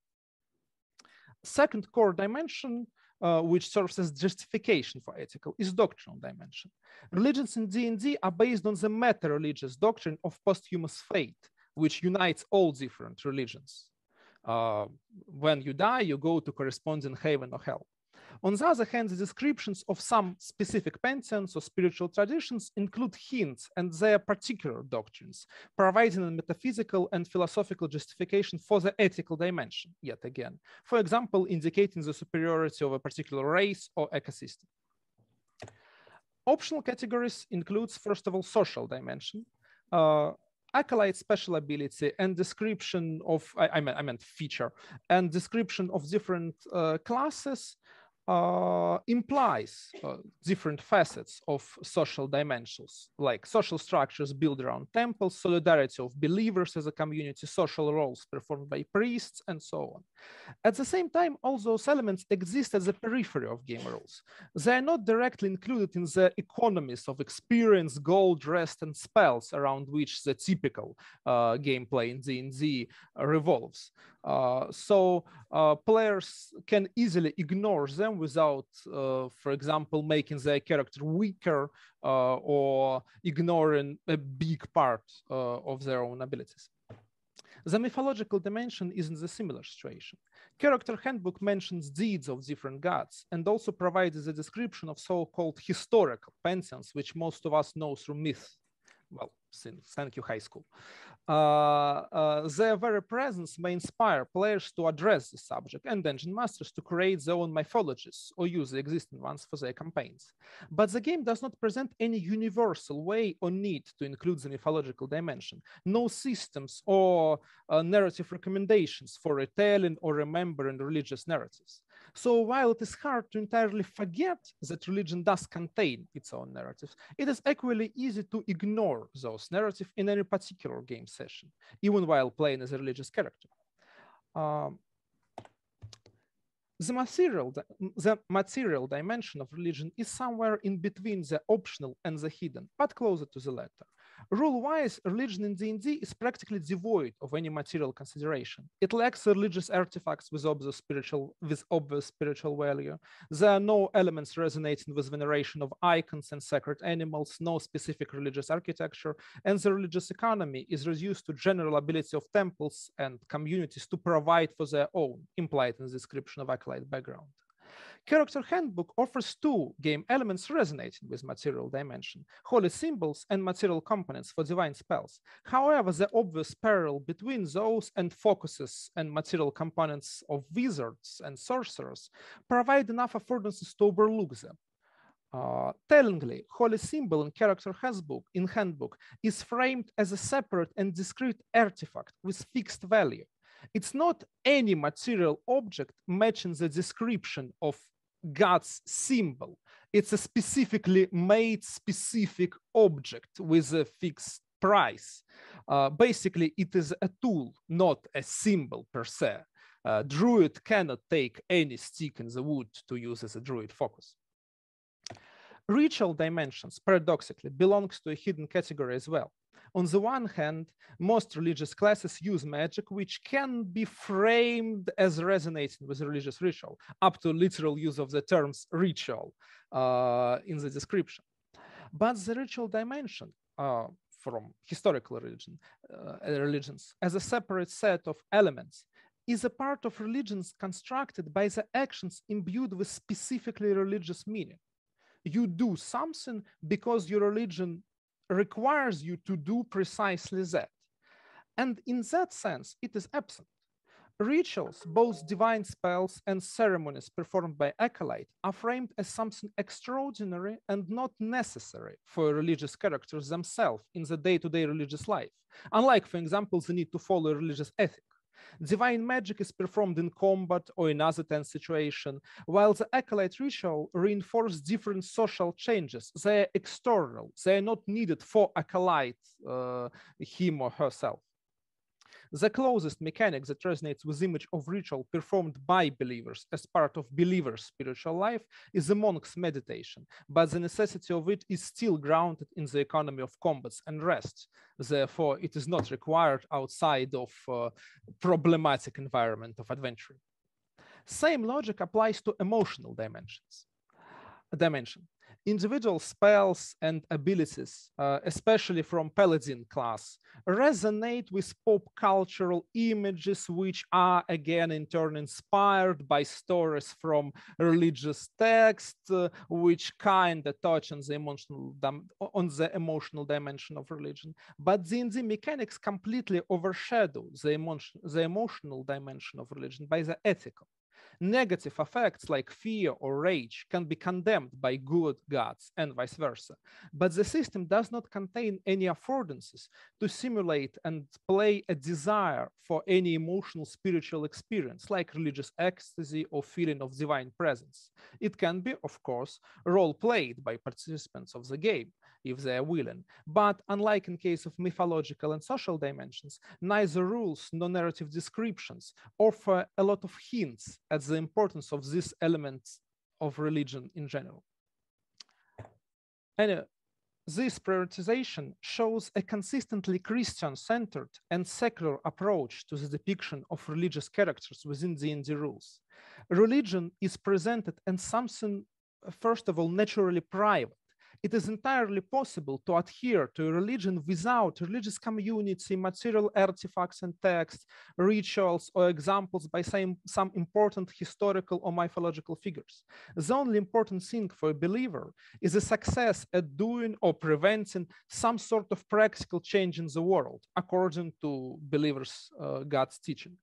Second core dimension, uh, which serves as justification for ethical, is doctrinal dimension. Religions in D&D are based on the meta-religious doctrine of posthumous fate, which unites all different religions. Uh, when you die, you go to corresponding heaven or hell. On the other hand, the descriptions of some specific pantheons or spiritual traditions include hints and their particular doctrines, providing a metaphysical and philosophical justification for the ethical dimension, yet again. For example, indicating the superiority of a particular race or ecosystem. Optional categories includes, first of all, social dimension, uh, acolyte special ability and description of I, I, meant, I meant feature and description of different uh, classes uh, implies uh, different facets of social dimensions, like social structures built around temples, solidarity of believers as a community, social roles performed by priests, and so on. At the same time, all those elements exist as a periphery of game rules. They are not directly included in the economies of experience, gold, rest, and spells around which the typical uh, gameplay in D&D revolves. Uh, so uh, players can easily ignore them without, uh, for example, making their character weaker or ignoring a big part of their own abilities. The mythological dimension is in the similar situation. Character Handbook mentions deeds of different gods and also provides a description of so-called historical pantheons, which most of us know through myth. Well, since thank you, high school. Uh, uh, their very presence may inspire players to address the subject and dungeon masters to create their own mythologies or use the existing ones for their campaigns. But the game does not present any universal way or need to include the mythological dimension. No systems or uh, narrative recommendations for retelling or remembering religious narratives. So while it is hard to entirely forget that religion does contain its own narratives, it is equally easy to ignore those narratives in any particular game session, even while playing as a religious character. Um, the material, the material dimension of religion is somewhere in between the optional and the hidden, but closer to the latter. Rule-wise, religion in D&D is practically devoid of any material consideration. It lacks religious artifacts with obvious spiritual, with obvious spiritual value. There are no elements resonating with veneration of icons and sacred animals, no specific religious architecture, and the religious economy is reduced to general ability of temples and communities to provide for their own, implied in the description of acolyte background. Character Handbook offers two game elements resonating with material dimension, holy symbols and material components for divine spells. However, the obvious parallel between those and focuses and material components of wizards and sorcerers provide enough affordances to overlook them. Uh, tellingly, holy symbol in character handbook, in handbook is framed as a separate and discrete artifact with fixed value. It's not any material object matching the description of God's symbol. It's a specifically made specific object with a fixed price. Uh, basically, it is a tool, not a symbol per se. Uh, druid cannot take any stick in the wood to use as a druid focus. Ritual dimensions, paradoxically, belongs to a hidden category as well. On the one hand, most religious classes use magic, which can be framed as resonating with religious ritual, up to literal use of the terms ritual uh, in the description. But the ritual dimension uh, from historical religion, uh, religions as a separate set of elements is a part of religions constructed by the actions imbued with specifically religious meaning. You do something because your religion requires you to do precisely that. And in that sense, it is absent. Rituals, both divine spells and ceremonies performed by acolyte, are framed as something extraordinary and not necessary for religious characters themselves in the day-to-day religious life, unlike, for example, the need to follow religious ethic. Divine magic is performed in combat or in other tense situation, while the acolyte ritual reinforces different social changes. They are external, they are not needed for acolyte, uh, him or herself. The closest mechanic that resonates with image of ritual performed by believers as part of believers' spiritual life is the monk's meditation, but the necessity of it is still grounded in the economy of combats and rest. Therefore, it is not required outside of uh, problematic environment of adventure. Same logic applies to emotional dimensions. Dimension individual spells and abilities, uh, especially from Paladin class, resonate with pop cultural images, which are again in turn inspired by stories from religious texts, uh, which kind of touch on the emotional on the emotional dimension of religion. But the, the mechanics completely overshadow the emotion, the emotional dimension of religion by the ethical. Negative effects like fear or rage can be condemned by good gods and vice versa. But the system does not contain any affordances to simulate and play a desire for any emotional spiritual experience like religious ecstasy or feeling of divine presence. It can be, of course, role played by participants of the game if they are willing. But unlike in case of mythological and social dimensions, neither rules nor narrative descriptions offer a lot of hints at the importance of these elements of religion in general. And this prioritization shows a consistently Christian-centered and secular approach to the depiction of religious characters within the D&D rules. Religion is presented as something, first of all, naturally private, it is entirely possible to adhere to a religion without religious community, material artifacts and texts, rituals, or examples by some, some important historical or mythological figures. The only important thing for a believer is a success at doing or preventing some sort of practical change in the world, according to believers' uh, God's teaching.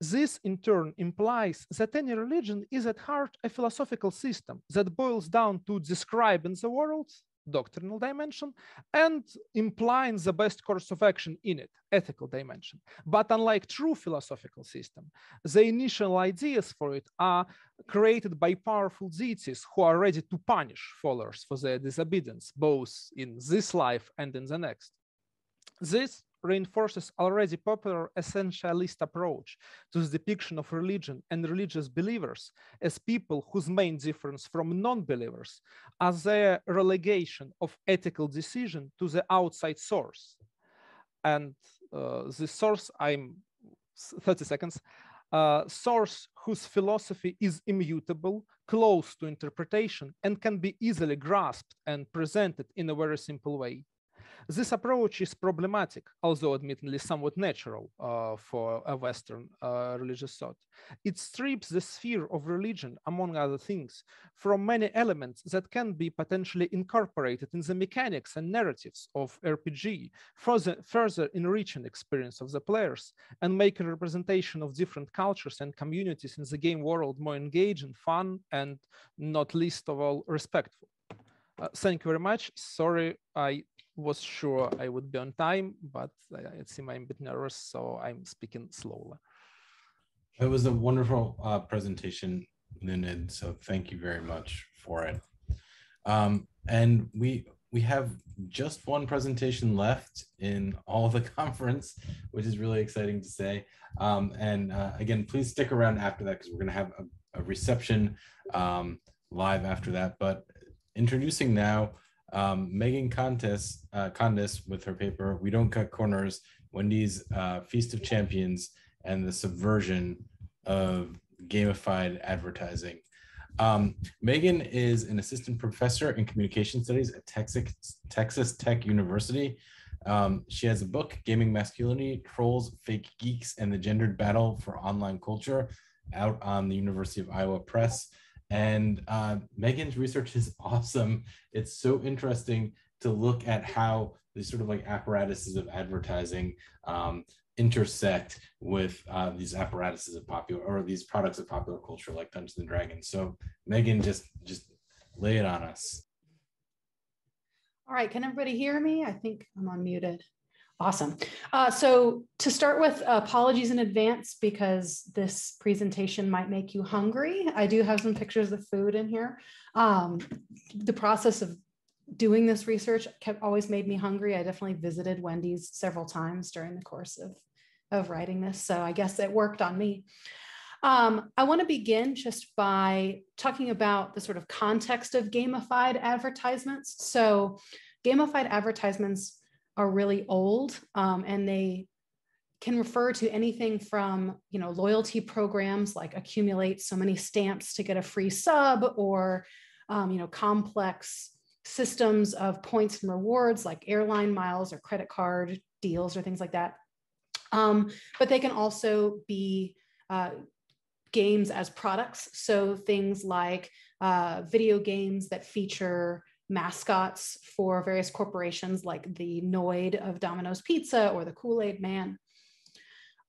This in turn implies that any religion is at heart a philosophical system that boils down to describing the world, doctrinal dimension, and implying the best course of action in it, ethical dimension. But unlike true philosophical system, the initial ideas for it are created by powerful deities who are ready to punish followers for their disobedience, both in this life and in the next. This reinforces already popular essentialist approach to the depiction of religion and religious believers as people whose main difference from non-believers are their relegation of ethical decision to the outside source. And uh, the source, I'm 30 seconds, uh, source whose philosophy is immutable, close to interpretation, and can be easily grasped and presented in a very simple way. This approach is problematic, although admittedly somewhat natural uh, for a Western uh, religious thought. It strips the sphere of religion, among other things, from many elements that can be potentially incorporated in the mechanics and narratives of RPG, further, further enriching experience of the players and making representation of different cultures and communities in the game world more engaging, fun, and not least of all, respectful. Uh, thank you very much. Sorry, I was sure I would be on time, but it seems I'm a bit nervous, so I'm speaking slowly. It was a wonderful uh, presentation, Leonid. So thank you very much for it. Um, and we we have just one presentation left in all the conference, which is really exciting to say. Um, and uh, again, please stick around after that because we're going to have a, a reception um, live after that. But introducing now um, Megan Contes, uh, Condis with her paper, We Don't Cut Corners, Wendy's uh, Feast of Champions, and the Subversion of Gamified Advertising. Um, Megan is an assistant professor in communication studies at Texas, Texas Tech University. Um, she has a book, Gaming Masculinity, Trolls, Fake Geeks, and the Gendered Battle for Online Culture, out on the University of Iowa Press. And uh, Megan's research is awesome. It's so interesting to look at how these sort of like apparatuses of advertising um, intersect with uh, these apparatuses of popular or these products of popular culture like Dungeons and Dragons. So Megan, just just lay it on us. All right, can everybody hear me? I think I'm unmuted. Awesome. Uh, so to start with, apologies in advance because this presentation might make you hungry. I do have some pictures of food in here. Um, the process of doing this research kept always made me hungry. I definitely visited Wendy's several times during the course of of writing this. So I guess it worked on me. Um, I want to begin just by talking about the sort of context of gamified advertisements. So gamified advertisements are really old um, and they can refer to anything from you know loyalty programs like accumulate so many stamps to get a free sub or um, you know complex systems of points and rewards like airline miles or credit card deals or things like that. Um, but they can also be uh, games as products. So things like uh, video games that feature mascots for various corporations like the Noid of Domino's Pizza or the Kool-Aid Man.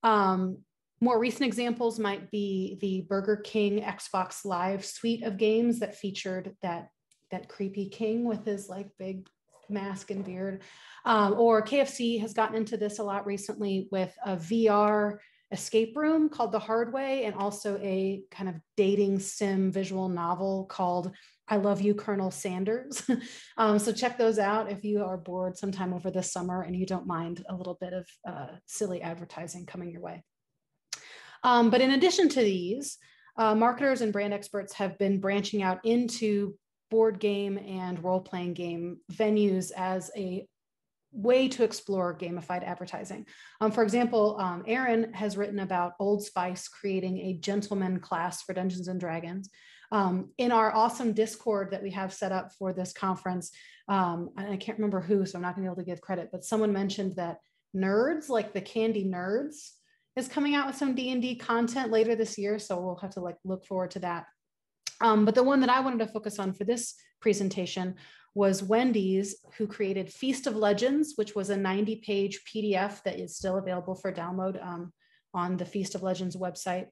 Um, more recent examples might be the Burger King Xbox Live suite of games that featured that, that creepy king with his like big mask and beard. Um, or KFC has gotten into this a lot recently with a VR escape room called The Hard Way and also a kind of dating sim visual novel called I Love You, Colonel Sanders. um, so check those out if you are bored sometime over the summer and you don't mind a little bit of uh, silly advertising coming your way. Um, but in addition to these, uh, marketers and brand experts have been branching out into board game and role playing game venues as a way to explore gamified advertising. Um, for example, um, Aaron has written about Old Spice creating a gentleman class for Dungeons and Dragons. Um, in our awesome Discord that we have set up for this conference, um, I can't remember who, so I'm not going to be able to give credit, but someone mentioned that Nerds, like the Candy Nerds, is coming out with some D&D content later this year, so we'll have to like look forward to that. Um, but the one that I wanted to focus on for this presentation was Wendy's, who created Feast of Legends, which was a 90 page PDF that is still available for download um, on the Feast of Legends website.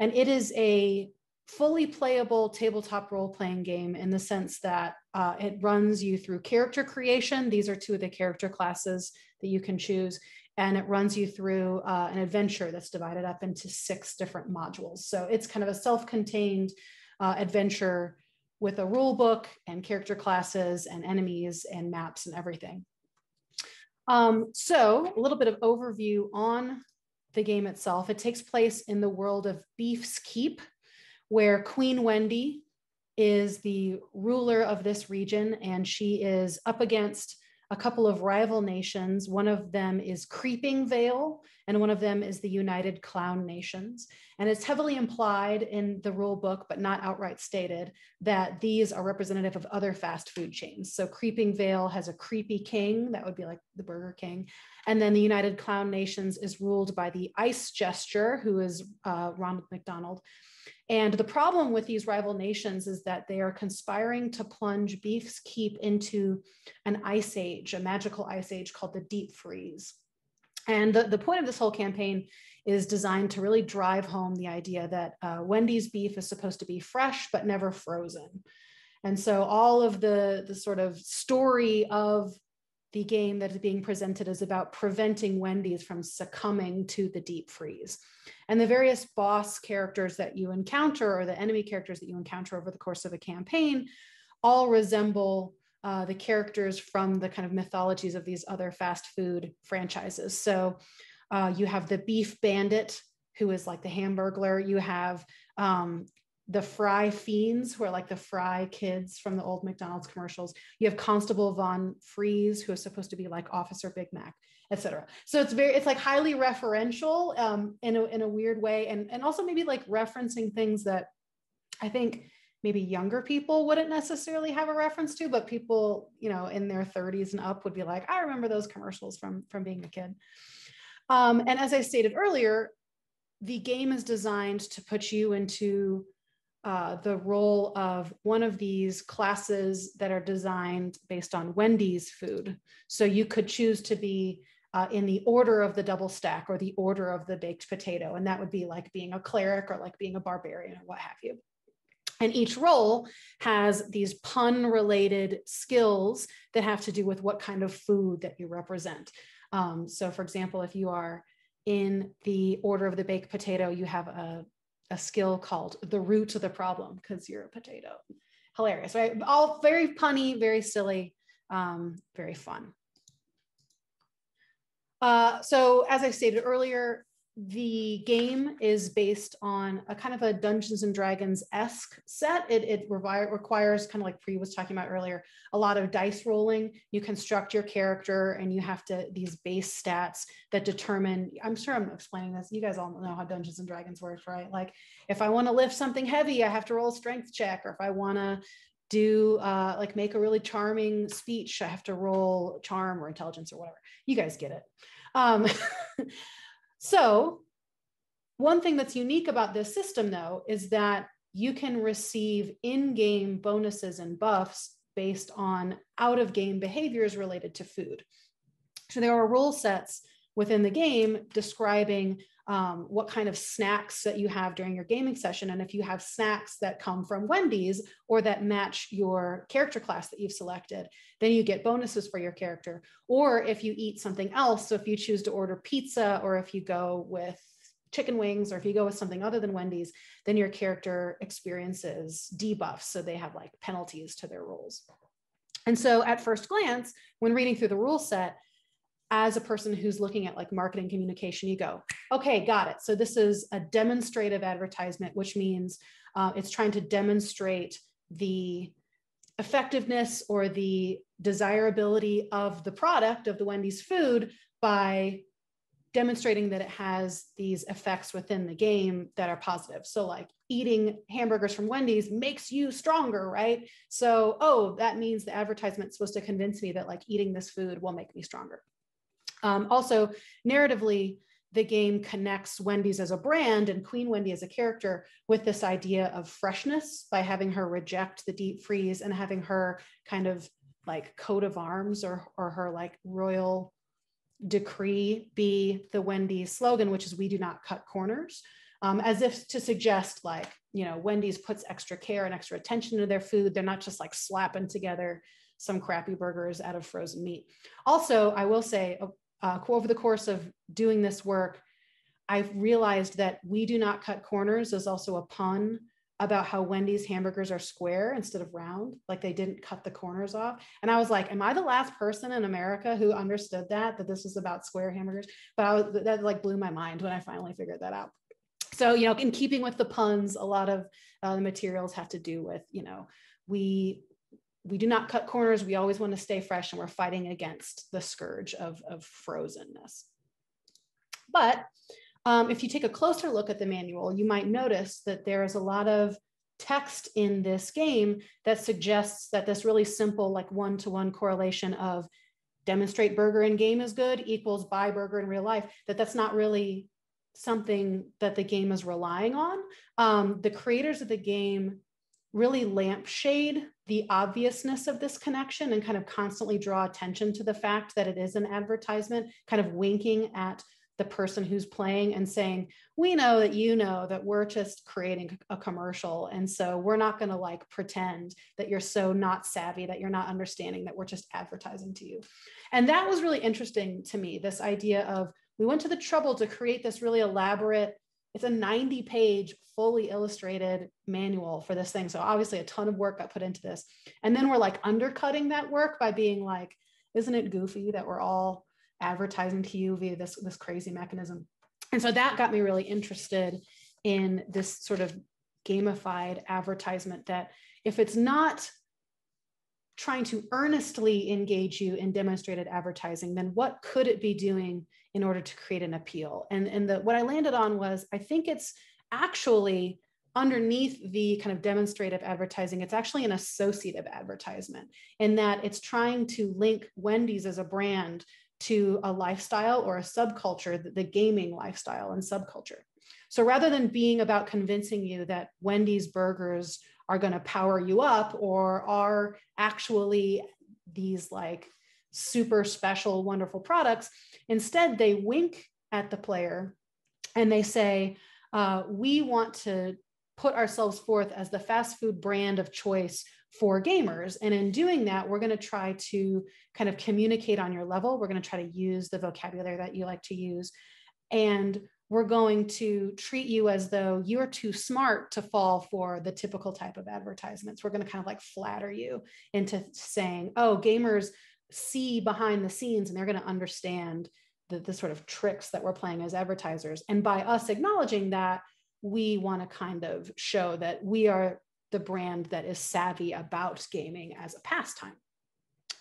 And it is a fully playable tabletop role playing game in the sense that uh, it runs you through character creation. These are two of the character classes that you can choose. And it runs you through uh, an adventure that's divided up into six different modules. So it's kind of a self contained uh, adventure with a rule book and character classes and enemies and maps and everything. Um, so a little bit of overview on the game itself. It takes place in the world of Beef's Keep, where Queen Wendy is the ruler of this region and she is up against a couple of rival nations. One of them is Creeping Vale, and one of them is the United Clown Nations. And it's heavily implied in the rule book, but not outright stated, that these are representative of other fast food chains. So Creeping Vale has a creepy king, that would be like the Burger King. And then the United Clown Nations is ruled by the Ice Jester, who is uh, Ronald McDonald. And the problem with these rival nations is that they are conspiring to plunge Beef's Keep into an ice age, a magical ice age called the Deep Freeze. And the, the point of this whole campaign is designed to really drive home the idea that uh, Wendy's beef is supposed to be fresh but never frozen. And so all of the, the sort of story of the game that is being presented is about preventing Wendy's from succumbing to the deep freeze. And the various boss characters that you encounter or the enemy characters that you encounter over the course of a campaign all resemble uh, the characters from the kind of mythologies of these other fast food franchises. So uh, you have the beef bandit, who is like the hamburglar. You have um, the Fry Fiends, who are like the Fry kids from the old McDonald's commercials. You have Constable Von Freeze, who is supposed to be like Officer Big Mac, etc. So it's very, it's like highly referential um, in a in a weird way, and and also maybe like referencing things that I think maybe younger people wouldn't necessarily have a reference to, but people you know in their 30s and up would be like, I remember those commercials from from being a kid. Um, and as I stated earlier, the game is designed to put you into uh, the role of one of these classes that are designed based on Wendy's food. So you could choose to be uh, in the order of the double stack or the order of the baked potato. And that would be like being a cleric or like being a barbarian or what have you. And each role has these pun related skills that have to do with what kind of food that you represent. Um, so, for example, if you are in the order of the baked potato, you have a a skill called the root of the problem because you're a potato. Hilarious, right? All very punny, very silly, um, very fun. Uh, so as I stated earlier, the game is based on a kind of a Dungeons and Dragons esque set. It, it requires, kind of like Pri was talking about earlier, a lot of dice rolling. You construct your character and you have to, these base stats that determine, I'm sure I'm explaining this. You guys all know how Dungeons and Dragons works, right? Like if I want to lift something heavy, I have to roll a strength check. Or if I want to do uh, like make a really charming speech, I have to roll charm or intelligence or whatever. You guys get it. Um, So, one thing that's unique about this system, though, is that you can receive in game bonuses and buffs based on out of game behaviors related to food. So, there are rule sets within the game describing um, what kind of snacks that you have during your gaming session. And if you have snacks that come from Wendy's or that match your character class that you've selected, then you get bonuses for your character. Or if you eat something else, so if you choose to order pizza or if you go with chicken wings or if you go with something other than Wendy's, then your character experiences debuffs. So they have like penalties to their rolls. And so at first glance, when reading through the rule set, as a person who's looking at like marketing communication, you go, okay, got it. So this is a demonstrative advertisement, which means uh, it's trying to demonstrate the effectiveness or the desirability of the product of the Wendy's food by demonstrating that it has these effects within the game that are positive. So, like eating hamburgers from Wendy's makes you stronger, right? So, oh, that means the advertisement's supposed to convince me that like eating this food will make me stronger. Um, also, narratively, the game connects Wendy's as a brand and Queen Wendy as a character with this idea of freshness by having her reject the deep freeze and having her kind of like coat of arms or, or her like royal decree be the Wendy's slogan, which is we do not cut corners. Um, as if to suggest like, you know, Wendy's puts extra care and extra attention to their food. They're not just like slapping together some crappy burgers out of frozen meat. Also, I will say, uh, over the course of doing this work, I've realized that we do not cut corners is also a pun about how Wendy's hamburgers are square instead of round, like they didn't cut the corners off. And I was like, am I the last person in America who understood that, that this was about square hamburgers? But I was, that like blew my mind when I finally figured that out. So, you know, in keeping with the puns, a lot of uh, the materials have to do with, you know, we we do not cut corners. We always want to stay fresh and we're fighting against the scourge of, of frozenness. But um, if you take a closer look at the manual, you might notice that there is a lot of text in this game that suggests that this really simple, like one to one correlation of demonstrate burger in game is good equals buy burger in real life, that that's not really something that the game is relying on. Um, the creators of the game really lampshade the obviousness of this connection and kind of constantly draw attention to the fact that it is an advertisement, kind of winking at the person who's playing and saying, We know that you know that we're just creating a commercial. And so we're not going to like pretend that you're so not savvy, that you're not understanding that we're just advertising to you. And that was really interesting to me this idea of we went to the trouble to create this really elaborate it's a 90 page fully illustrated manual for this thing. So obviously a ton of work got put into this. And then we're like undercutting that work by being like isn't it goofy that we're all advertising to you via this this crazy mechanism? And so that got me really interested in this sort of gamified advertisement that if it's not trying to earnestly engage you in demonstrated advertising, then what could it be doing in order to create an appeal? And, and the, what I landed on was I think it's actually underneath the kind of demonstrative advertising, it's actually an associative advertisement in that it's trying to link Wendy's as a brand to a lifestyle or a subculture, the, the gaming lifestyle and subculture. So rather than being about convincing you that Wendy's burgers are going to power you up or are actually these like super special, wonderful products. Instead, they wink at the player and they say, uh, We want to put ourselves forth as the fast food brand of choice for gamers. And in doing that, we're going to try to kind of communicate on your level. We're going to try to use the vocabulary that you like to use. And we're going to treat you as though you're too smart to fall for the typical type of advertisements. We're going to kind of like flatter you into saying, oh, gamers see behind the scenes and they're going to understand the, the sort of tricks that we're playing as advertisers. And by us acknowledging that, we want to kind of show that we are the brand that is savvy about gaming as a pastime.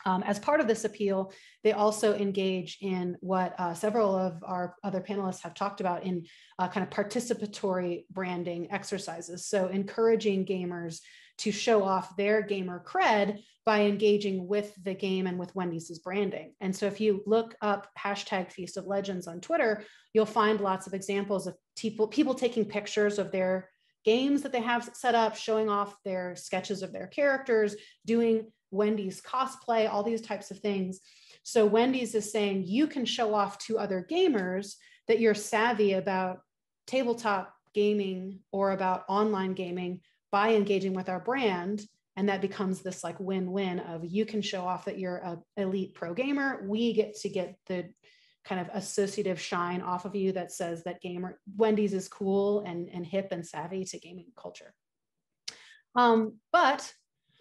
Um, as part of this appeal, they also engage in what uh, several of our other panelists have talked about in uh, kind of participatory branding exercises. So, encouraging gamers to show off their gamer cred by engaging with the game and with Wendy's branding. And so, if you look up hashtag Feast of Legends on Twitter, you'll find lots of examples of people, people taking pictures of their games that they have set up, showing off their sketches of their characters, doing Wendy's cosplay, all these types of things. So Wendy's is saying you can show off to other gamers that you're savvy about tabletop gaming or about online gaming by engaging with our brand. And that becomes this like win-win of you can show off that you're a elite pro gamer. We get to get the kind of associative shine off of you that says that gamer Wendy's is cool and, and hip and savvy to gaming culture. Um, but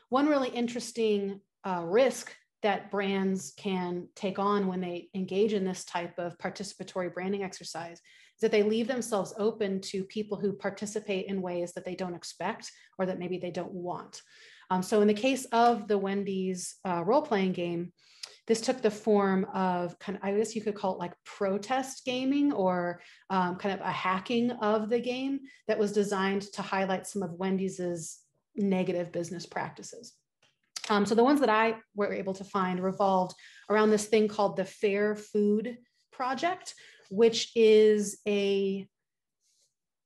one really interesting uh, risk that brands can take on when they engage in this type of participatory branding exercise is that they leave themselves open to people who participate in ways that they don't expect or that maybe they don't want. Um, so in the case of the Wendy's uh, role-playing game, this took the form of kind of, I guess you could call it like protest gaming or um, kind of a hacking of the game that was designed to highlight some of Wendy's negative business practices. Um, so the ones that I were able to find revolved around this thing called the Fair Food Project, which is a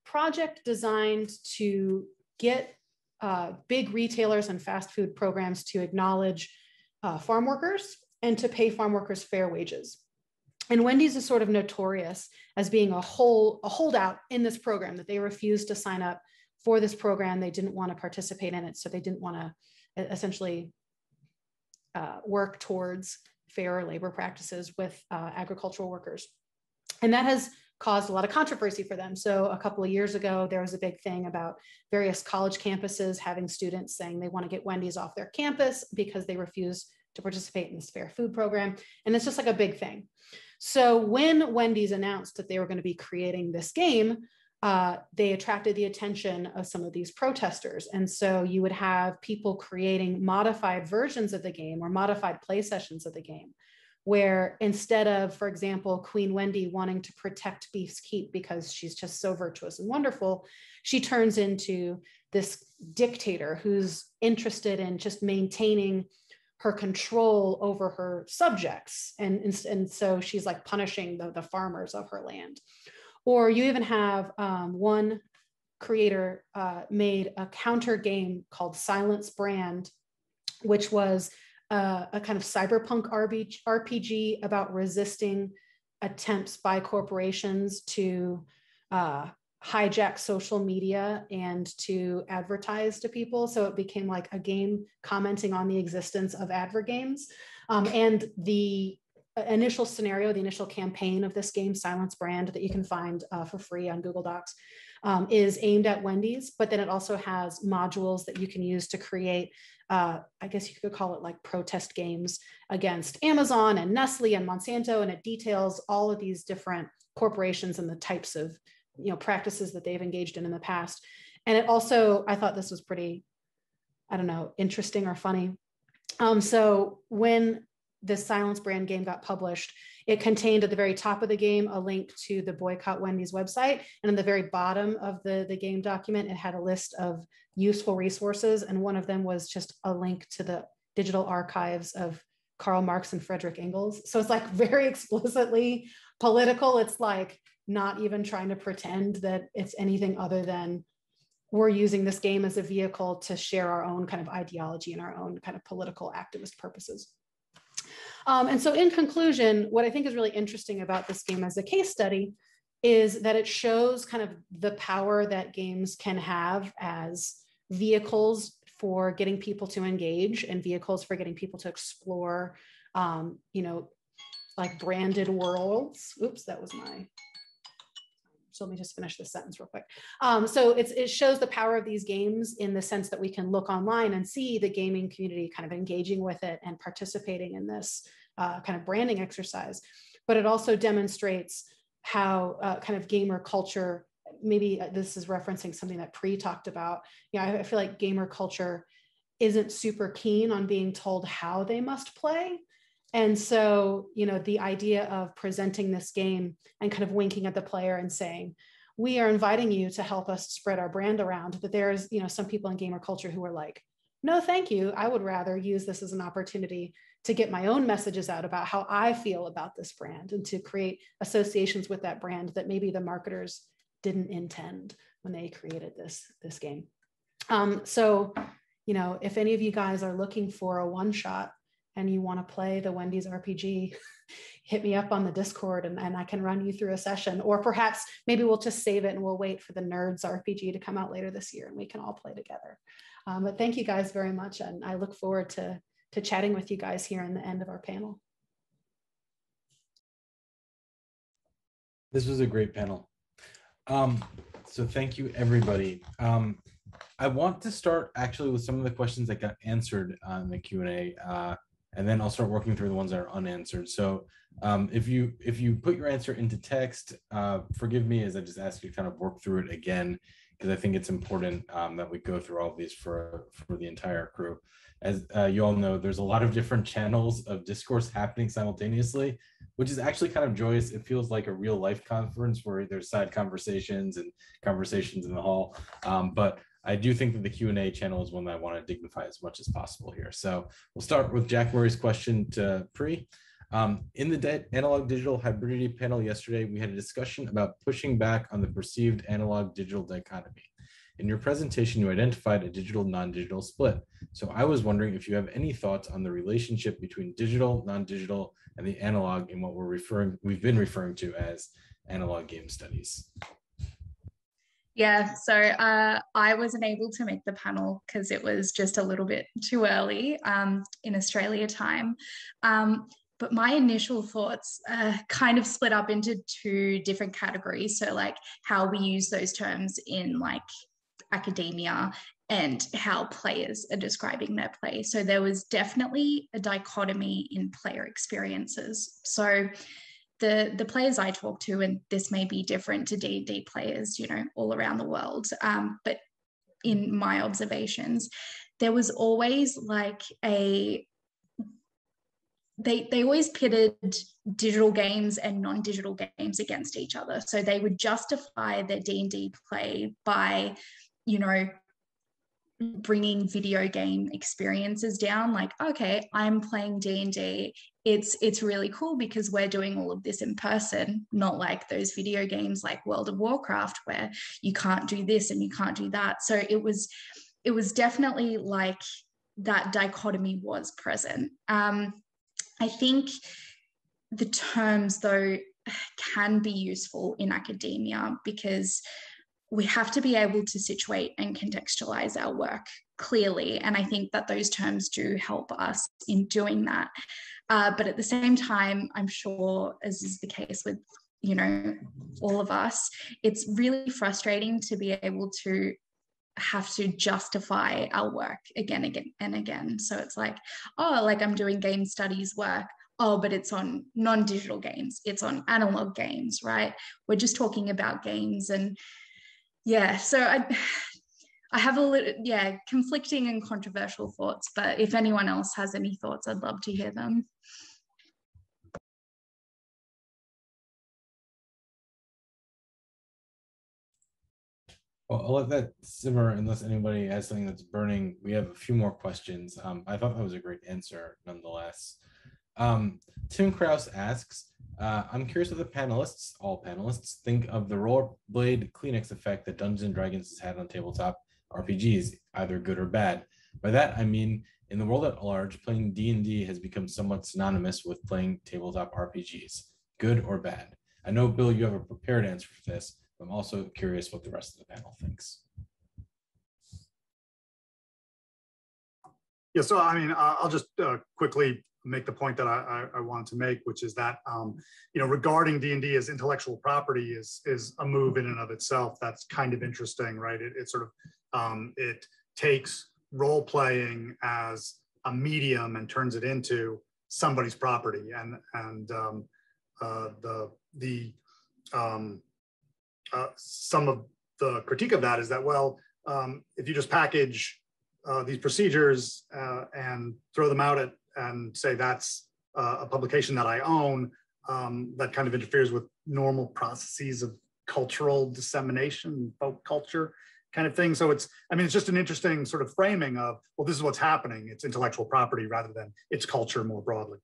project designed to get uh, big retailers and fast food programs to acknowledge uh, farm workers and to pay farm workers fair wages. And Wendy's is sort of notorious as being a whole a holdout in this program that they refused to sign up for this program. They didn't want to participate in it, so they didn't want to essentially uh, work towards fair labor practices with uh, agricultural workers. And that has caused a lot of controversy for them. So a couple of years ago, there was a big thing about various college campuses having students saying they want to get Wendy's off their campus because they refuse to participate in this fair food program. And it's just like a big thing. So when Wendy's announced that they were going to be creating this game, uh, they attracted the attention of some of these protesters. And so you would have people creating modified versions of the game or modified play sessions of the game, where instead of, for example, Queen Wendy wanting to protect Beef's Keep because she's just so virtuous and wonderful, she turns into this dictator who's interested in just maintaining her control over her subjects. And, and, and so she's like punishing the, the farmers of her land. Or you even have um, one creator uh, made a counter game called Silence Brand, which was uh, a kind of cyberpunk RPG about resisting attempts by corporations to uh, hijack social media and to advertise to people. So it became like a game commenting on the existence of advert games. Um, and the initial scenario, the initial campaign of this game, Silence Brand, that you can find uh, for free on Google Docs, um, is aimed at Wendy's, but then it also has modules that you can use to create, uh, I guess you could call it like protest games against Amazon and Nestle and Monsanto, and it details all of these different corporations and the types of you know practices that they've engaged in in the past. And it also, I thought this was pretty, I don't know, interesting or funny. Um, so when this silence brand game got published, it contained at the very top of the game a link to the Boycott Wendy's website. And in the very bottom of the, the game document, it had a list of useful resources. And one of them was just a link to the digital archives of Karl Marx and Frederick Engels. So it's like very explicitly political. It's like not even trying to pretend that it's anything other than we're using this game as a vehicle to share our own kind of ideology and our own kind of political activist purposes. Um, and so in conclusion, what I think is really interesting about this game as a case study is that it shows kind of the power that games can have as vehicles for getting people to engage and vehicles for getting people to explore, um, you know, like branded worlds. Oops, that was my so let me just finish this sentence real quick. Um, so it shows the power of these games in the sense that we can look online and see the gaming community kind of engaging with it and participating in this uh, kind of branding exercise. but it also demonstrates how uh, kind of gamer culture maybe uh, this is referencing something that Pri talked about yeah I, I feel like gamer culture isn't super keen on being told how they must play and so you know the idea of presenting this game and kind of winking at the player and saying we are inviting you to help us spread our brand around but there's you know some people in gamer culture who are like no thank you. I would rather use this as an opportunity to get my own messages out about how i feel about this brand and to create associations with that brand that maybe the marketers didn't intend when they created this this game. Um, so you know if any of you guys are looking for a one shot and you want to play the wendy's rpg hit me up on the discord and, and i can run you through a session. Or perhaps maybe we'll just save it and we'll wait for the nerds rpg to come out later this year and we can all play together. Um, but thank you guys very much and i look forward to to chatting with you guys here in the end of our panel. This was a great panel. Um, so thank you, everybody. Um, I want to start actually with some of the questions that got answered on the Q and A, uh, and then I'll start working through the ones that are unanswered. So um, if you if you put your answer into text, uh, forgive me as I just ask you to kind of work through it again because I think it's important um, that we go through all of these for for the entire crew. As uh, you all know, there's a lot of different channels of discourse happening simultaneously, which is actually kind of joyous. It feels like a real life conference where there's side conversations and conversations in the hall. Um, but I do think that the Q&A channel is one that I want to dignify as much as possible here. So we'll start with Jack Murray's question to Pri. Um, in the analog digital hybridity panel yesterday, we had a discussion about pushing back on the perceived analog digital dichotomy. In your presentation, you identified a digital non-digital split. So I was wondering if you have any thoughts on the relationship between digital, non-digital, and the analog in what we're referring, we've been referring to as analog game studies. Yeah, so uh, I wasn't able to make the panel because it was just a little bit too early um, in Australia time. Um, but my initial thoughts uh, kind of split up into two different categories. So, like how we use those terms in like academia and how players are describing their play. So there was definitely a dichotomy in player experiences. So the the players I talk to, and this may be different to D and D players, you know, all around the world, um, but in my observations, there was always like a they they always pitted digital games and non-digital games against each other. So they would justify their d&d play by you know bringing video game experiences down like okay i'm playing d&d it's it's really cool because we're doing all of this in person not like those video games like world of warcraft where you can't do this and you can't do that so it was it was definitely like that dichotomy was present um, i think the terms though can be useful in academia because we have to be able to situate and contextualize our work clearly. And I think that those terms do help us in doing that. Uh, but at the same time, I'm sure, as is the case with you know all of us, it's really frustrating to be able to have to justify our work again, again, and again. So it's like, oh, like I'm doing game studies work oh, but it's on non digital games, it's on analog games, right? We're just talking about games. And yeah so i i have a little yeah conflicting and controversial thoughts but if anyone else has any thoughts i'd love to hear them Well, I'll let that simmer unless anybody has something that's burning. We have a few more questions. Um, I thought that was a great answer nonetheless. Um, Tim Kraus asks, uh, I'm curious what the panelists, all panelists, think of the rollerblade Kleenex effect that Dungeons and Dragons has had on tabletop RPGs, either good or bad. By that, I mean, in the world at large, playing D&D has become somewhat synonymous with playing tabletop RPGs, good or bad. I know, Bill, you have a prepared answer for this, but I'm also curious what the rest of the panel thinks. Yeah, so I mean, I'll just uh, quickly make the point that I, I, I wanted to make, which is that um, you know regarding D and D as intellectual property is is a move in and of itself. That's kind of interesting, right? It, it sort of um, it takes role playing as a medium and turns it into somebody's property, and and um, uh, the the um, uh, some of the critique of that is that well, um, if you just package uh, these procedures uh, and throw them out at and say that's uh, a publication that I own, um, that kind of interferes with normal processes of cultural dissemination, folk culture kind of thing. So it's, I mean, it's just an interesting sort of framing of, well, this is what's happening. It's intellectual property rather than its culture more broadly.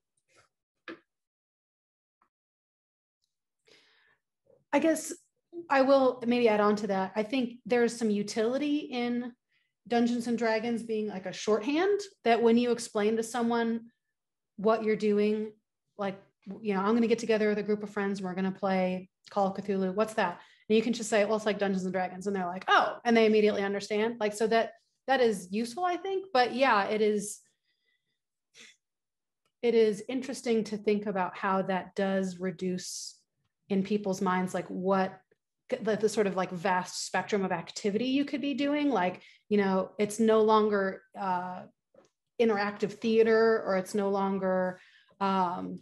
I guess I will maybe add on to that. I think there's some utility in Dungeons and Dragons being like a shorthand that when you explain to someone what you're doing, like, you know, I'm going to get together with a group of friends and we're going to play Call of Cthulhu. What's that? And you can just say, well, it's like Dungeons and Dragons. And they're like, oh, and they immediately understand. Like, so that that is useful, I think. But yeah, it is it is interesting to think about how that does reduce in people's minds like what the, the, sort of like vast spectrum of activity you could be doing like you know it's no longer uh, interactive theater or it's no longer um,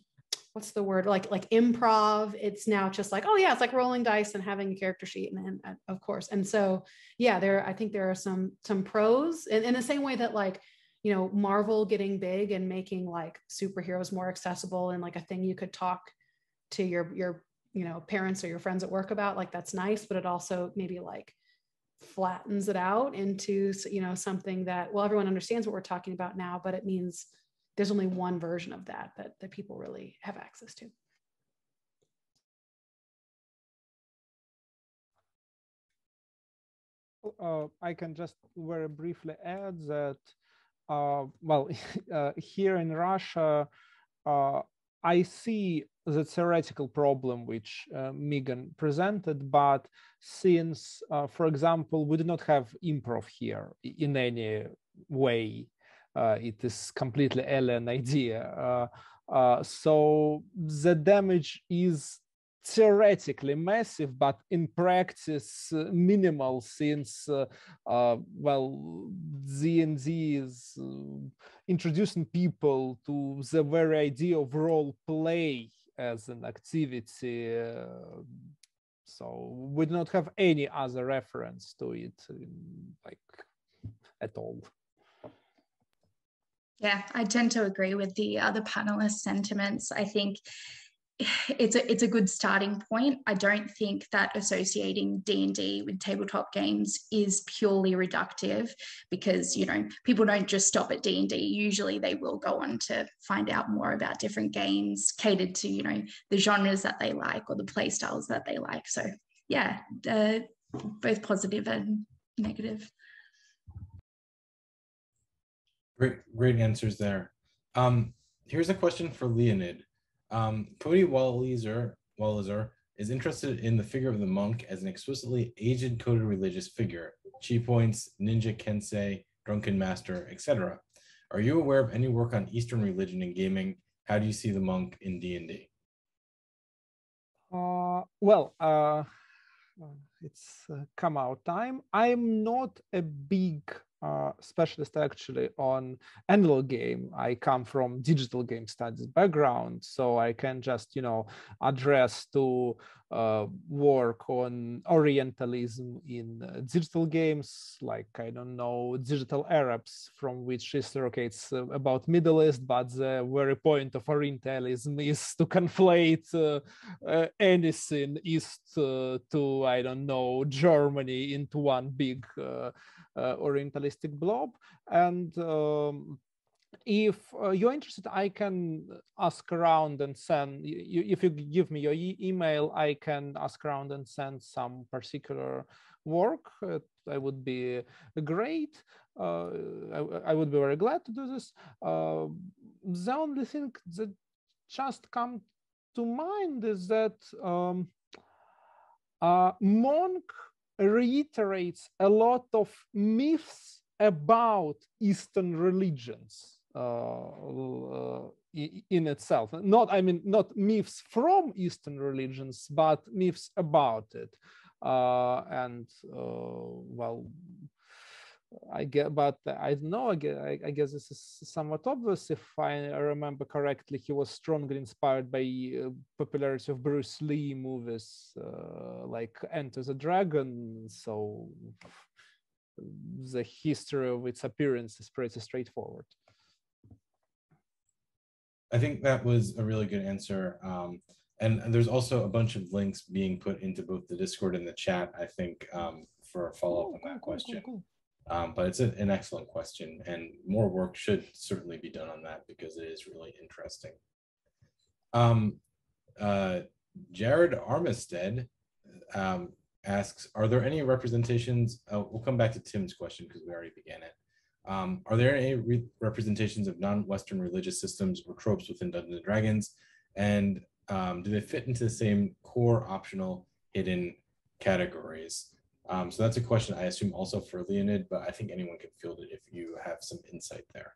what's the word like like improv it's now just like oh yeah it's like rolling dice and having a character sheet and, and of course. And so yeah there i think there are some some pros and in the same way that like you know marvel getting big and making like superheroes more accessible and like a thing you could talk to your your you know parents or your friends at work about like that's nice but it also maybe like flattens it out into you know something that well everyone understands what we're talking about now but it means there's only one version of that that, that people really have access to. Uh, i can just very briefly add that uh, well uh, here in russia uh, I see the theoretical problem which uh, Megan presented, but since, uh, for example, we do not have improv here in any way, it is completely alien idea. Uh, uh, so the damage is theoretically massive, but in practice uh, minimal since, uh, uh, well, D&D is uh, introducing people to the very idea of role play as an activity. Uh, so we do not have any other reference to it, like at all. Yeah, I tend to agree with the other panelists' sentiments. I think it's a it's a good starting point. I don't think that associating D and D with tabletop games is purely reductive, because you know people don't just stop at D and D. Usually, they will go on to find out more about different games catered to you know the genres that they like or the play styles that they like. So yeah, both positive and negative. Great, great answers there. Um, here's a question for Leonid. Um, Cody Wallizer, Walliser is interested in the figure of the monk as an explicitly aged coded religious figure, chi points, ninja kensei, drunken master, etc. Are you aware of any work on Eastern religion and gaming? How do you see the monk in D&D? Uh, well, uh, it's uh, come out time. I'm not a big uh, specialist actually on analog game. I come from digital game studies background, so I can just you know address to uh, work on Orientalism in uh, digital games, like I don't know digital Arabs, from which history uh, about Middle East, but the very point of Orientalism is to conflate uh, uh, anything East to I don't know Germany into one big uh, orientalistic blob. And um, if uh, you're interested, I can ask around and send. You, if you give me your e email, I can ask around and send some particular work. Uh, I would be great. Uh, I, I, would be very glad to do this. Uh, the only thing that just come to mind is that um, uh, Monk reiterates a lot of myths about Eastern religions in itself. Not, I mean, not myths from Eastern religions, but myths about it. Uh, and uh, well, I get, but I don't know. I guess, I guess this is somewhat obvious. If I remember correctly, he was strongly inspired by uh, popularity of Bruce Lee movies, uh, like Enter the Dragon. So the history of its appearance is pretty straightforward. I think that was a really good answer. Um, and, and, there's also a bunch of links being put into both the Discord and the chat, I think, um, for a follow up on that question. Cool, cool. Um, but it's a, an excellent question, and more work should certainly be done on that because it is really interesting. Um, uh, Jared Armistead um, asks, are there any representations? Oh, we'll come back to Tim's question because we already began it. Um, are there any re representations of non-Western religious systems or tropes within Dungeons and Dragons? And um, do they fit into the same core optional hidden categories? Um, so that's a question I assume also for Leonid, but I think anyone can field it if you have some insight there.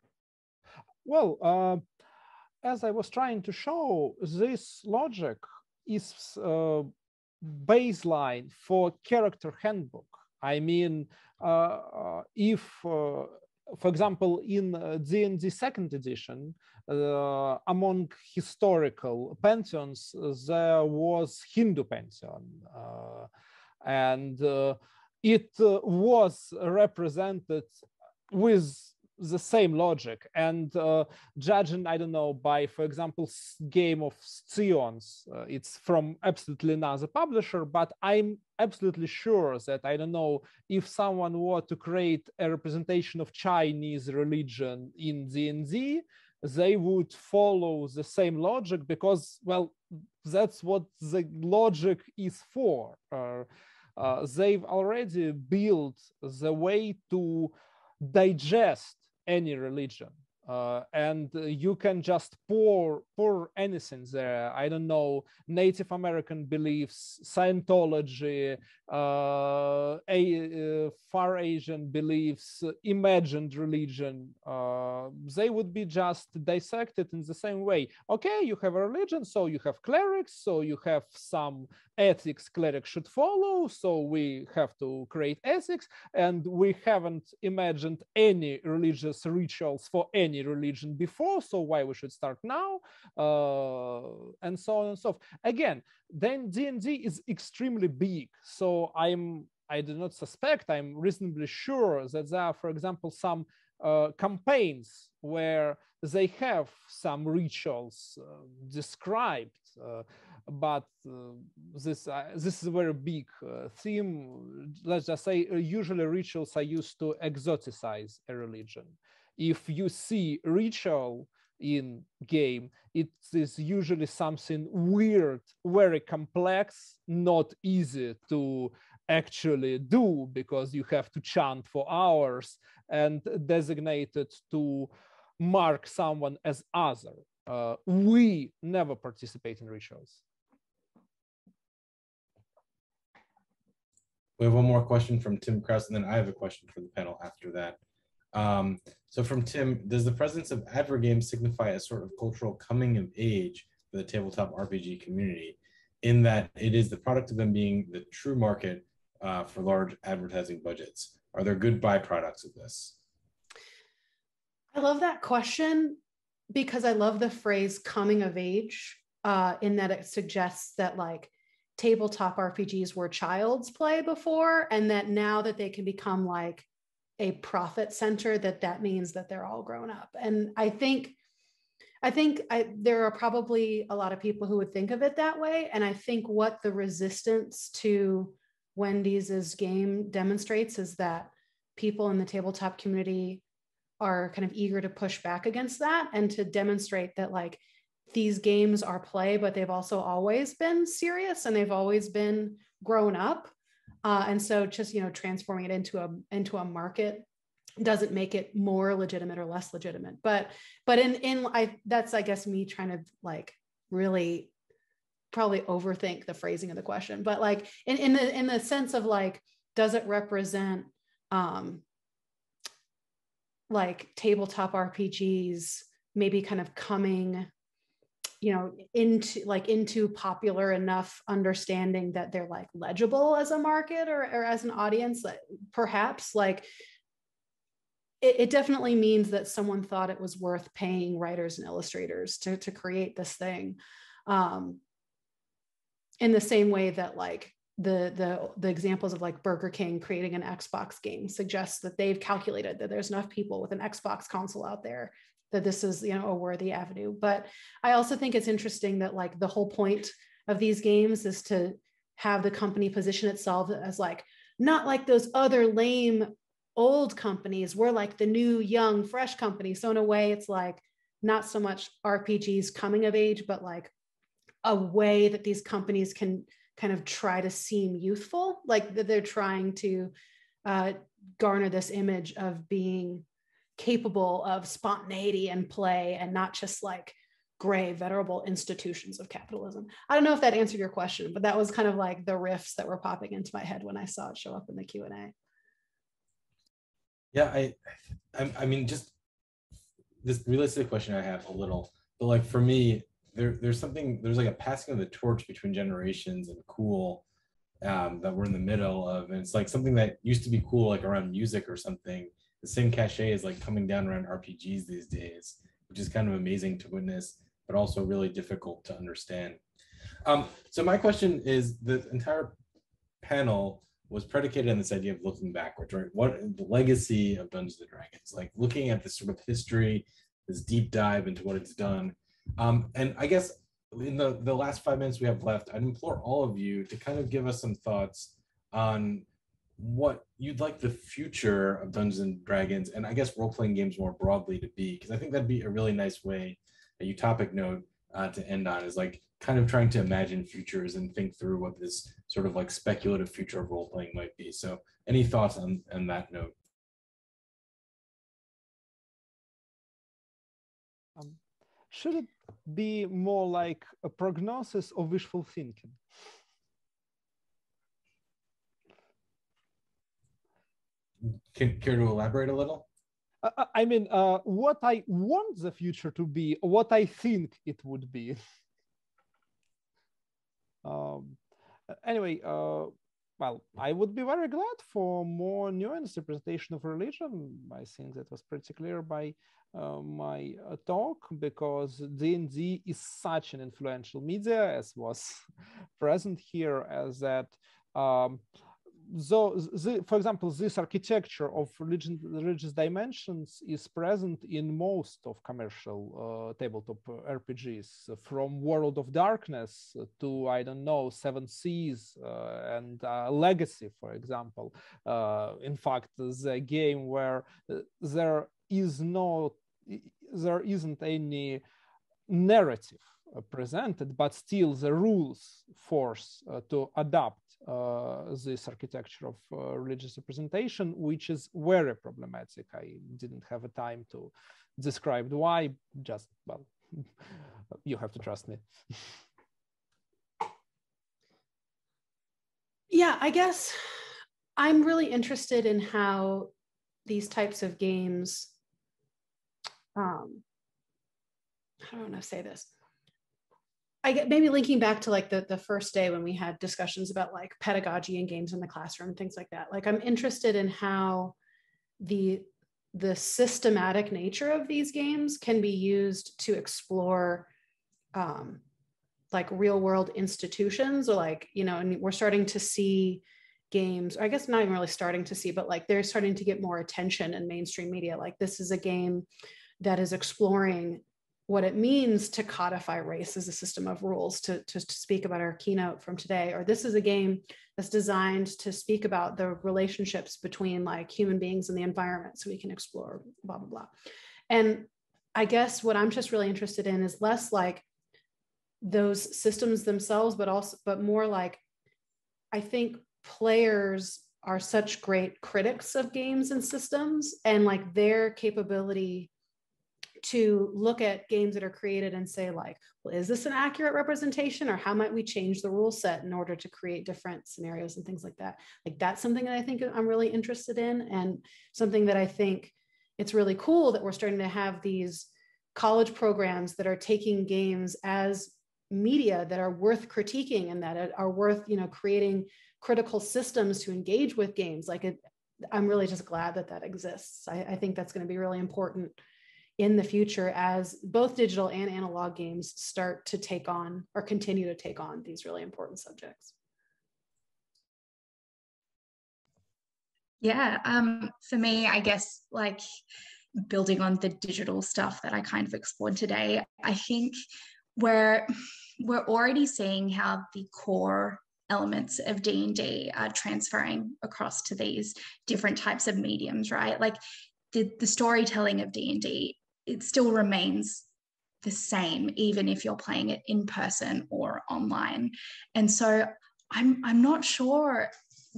Well, uh, as I was trying to show, this logic is uh, baseline for character handbook. I mean, uh, uh if, uh, for example, in uh, second edition, among historical pantheons, there was Hindu pantheon and uh, it uh, was represented with the same logic. And uh, judging i don't know by for example game of Scions uh, it's from absolutely another publisher but i'm absolutely sure that i don't know if someone were to create a representation of chinese religion in D&D they would follow the same logic because well that's what the logic is for. Uh, uh, they've already built the way to digest any religion uh, and you can just pour pour anything there. I don't know Native American beliefs, Scientology, uh, a, uh, Far Asian beliefs, imagined religion. Uh, they would be just dissected in the same way. Okay, you have a religion, so you have clerics, so you have some ethics clerics should follow. So we have to create ethics, and we haven't imagined any religious rituals for any religion before, so why we should start now, uh, and so on and so forth. Again, then D&D is extremely big, so I'm I do not suspect, I'm reasonably sure that there are, for example, some uh, campaigns where they have some rituals uh, described, uh, but uh, this uh, this is a very big uh, theme. Let's just say usually rituals are used to exoticize a religion if you see ritual in game it is usually something weird very complex not easy to actually do because you have to chant for hours and designated to mark someone as other. Uh, we never participate in rituals. We have one more question from tim krause and then i have a question for the panel after that um, so from Tim, does the presence of advergames signify a sort of cultural coming of age for the tabletop RPG community in that it is the product of them being the true market uh, for large advertising budgets? Are there good byproducts of this? I love that question because I love the phrase coming of age uh, in that it suggests that like tabletop RPGs were child's play before and that now that they can become like a profit center that that means that they're all grown up. And i think i think I, there are probably a lot of people who would think of it that way. And i think what the resistance to wendy's game demonstrates is that people in the tabletop community are kind of eager to push back against that and to demonstrate that like these games are play but they've also always been serious and they've always been grown up uh, and so just you know transforming it into a into a market doesn't make it more legitimate or less legitimate. But but in in i that's i guess me trying to like really probably overthink the phrasing of the question. But like in, in the in the sense of like does it represent um like tabletop rpgs maybe kind of coming you know into like into popular enough understanding that they're like legible as a market or, or as an audience that perhaps like it, it, definitely means that someone thought it was worth paying writers and illustrators to, to create this thing. Um, in the same way that like the the the examples of like Burger King creating an Xbox game suggests that they've calculated that there's enough people with an Xbox console out there that this is you know a worthy avenue. But I also think it's interesting that like the whole point of these games is to have the company position itself as like not like those other lame old companies. We're like the new, young, fresh company. So in a way, it's like not so much RPGs coming of age, but like a way that these companies can kind of try to seem youthful, like that they're trying to uh, garner this image of being capable of spontaneity and play and not just like gray venerable institutions of capitalism. I don't know if that answered your question but that was kind of like the riffs that were popping into my head when i saw it show up in the q&a yeah i i, I mean just this realistic question i have a little but like for me there there's something there's like a passing of the torch between generations and cool um, that we're in the middle of and it's like something that used to be cool like around music or something the same cachet is like coming down around rpgs these days which is kind of amazing to witness but also really difficult to understand. Um, so my question is the entire panel was predicated on this idea of looking backwards, right? What the legacy of Dungeons and Dragons, like looking at this sort of history, this deep dive into what it's done. Um, and I guess in the, the last five minutes we have left, I'd implore all of you to kind of give us some thoughts on what you'd like the future of Dungeons and Dragons and I guess role-playing games more broadly to be, because I think that'd be a really nice way a utopic note uh, to end on is like kind of trying to imagine futures and think through what this sort of like speculative future of role playing might be. So, any thoughts on on that note? Um, should it be more like a prognosis or wishful thinking? Can care to elaborate a little? I mean, uh, what I want the future to be, what I think it would be. um, anyway, uh, well, I would be very glad for more nuanced representation of religion. I think that was pretty clear by uh, my uh, talk because D&D is such an influential media as was present here as that um, so the, for example, this architecture of religion, religious dimensions is present in most of commercial uh, tabletop RPGs, from World of Darkness to I don't know Seven Seas uh, and uh, Legacy, for example. Uh, in fact, the game where uh, there is no, there isn't any narrative uh, presented, but still the rules force to adapt uh, this architecture of uh, religious representation, which is very problematic. I didn't have a time to describe why, just, well, you have to trust me. yeah, I guess I'm really interested in how these types of games, um, I don't how to say this I get maybe linking back to like the, the first day when we had discussions about like pedagogy and games in the classroom, things like that. Like I'm interested in how the the systematic nature of these games can be used to explore um, like real world institutions or like you know and we're starting to see games i guess not even really starting to see but like they're starting to get more attention in mainstream media like this is a game that is exploring what it means to codify race as a system of rules to, to, to, speak about our keynote from today or this is a game that's designed to speak about the relationships between like human beings and the environment so we can explore blah blah blah. And i guess what i'm just really interested in is less like those systems themselves but also but more like i think players are such great critics of games and systems and like their capability to look at games that are created and say like well is this an accurate representation or how might we change the rule set in order to create different scenarios and things like that like that's something that i think i'm really interested in and something that i think it's really cool that we're starting to have these college programs that are taking games as media that are worth critiquing and that are worth you know creating critical systems to engage with games like it I'm really just glad that that exists. I, I think that's going to be really important in the future as both digital and analog games start to take on or continue to take on these really important subjects. Yeah, um, for me, I guess like building on the digital stuff that I kind of explored today, I think we're we're already seeing how the core elements of D&D are transferring across to these different types of mediums, right? Like the, the storytelling of D&D, it still remains the same, even if you're playing it in person or online. And so I'm, I'm not sure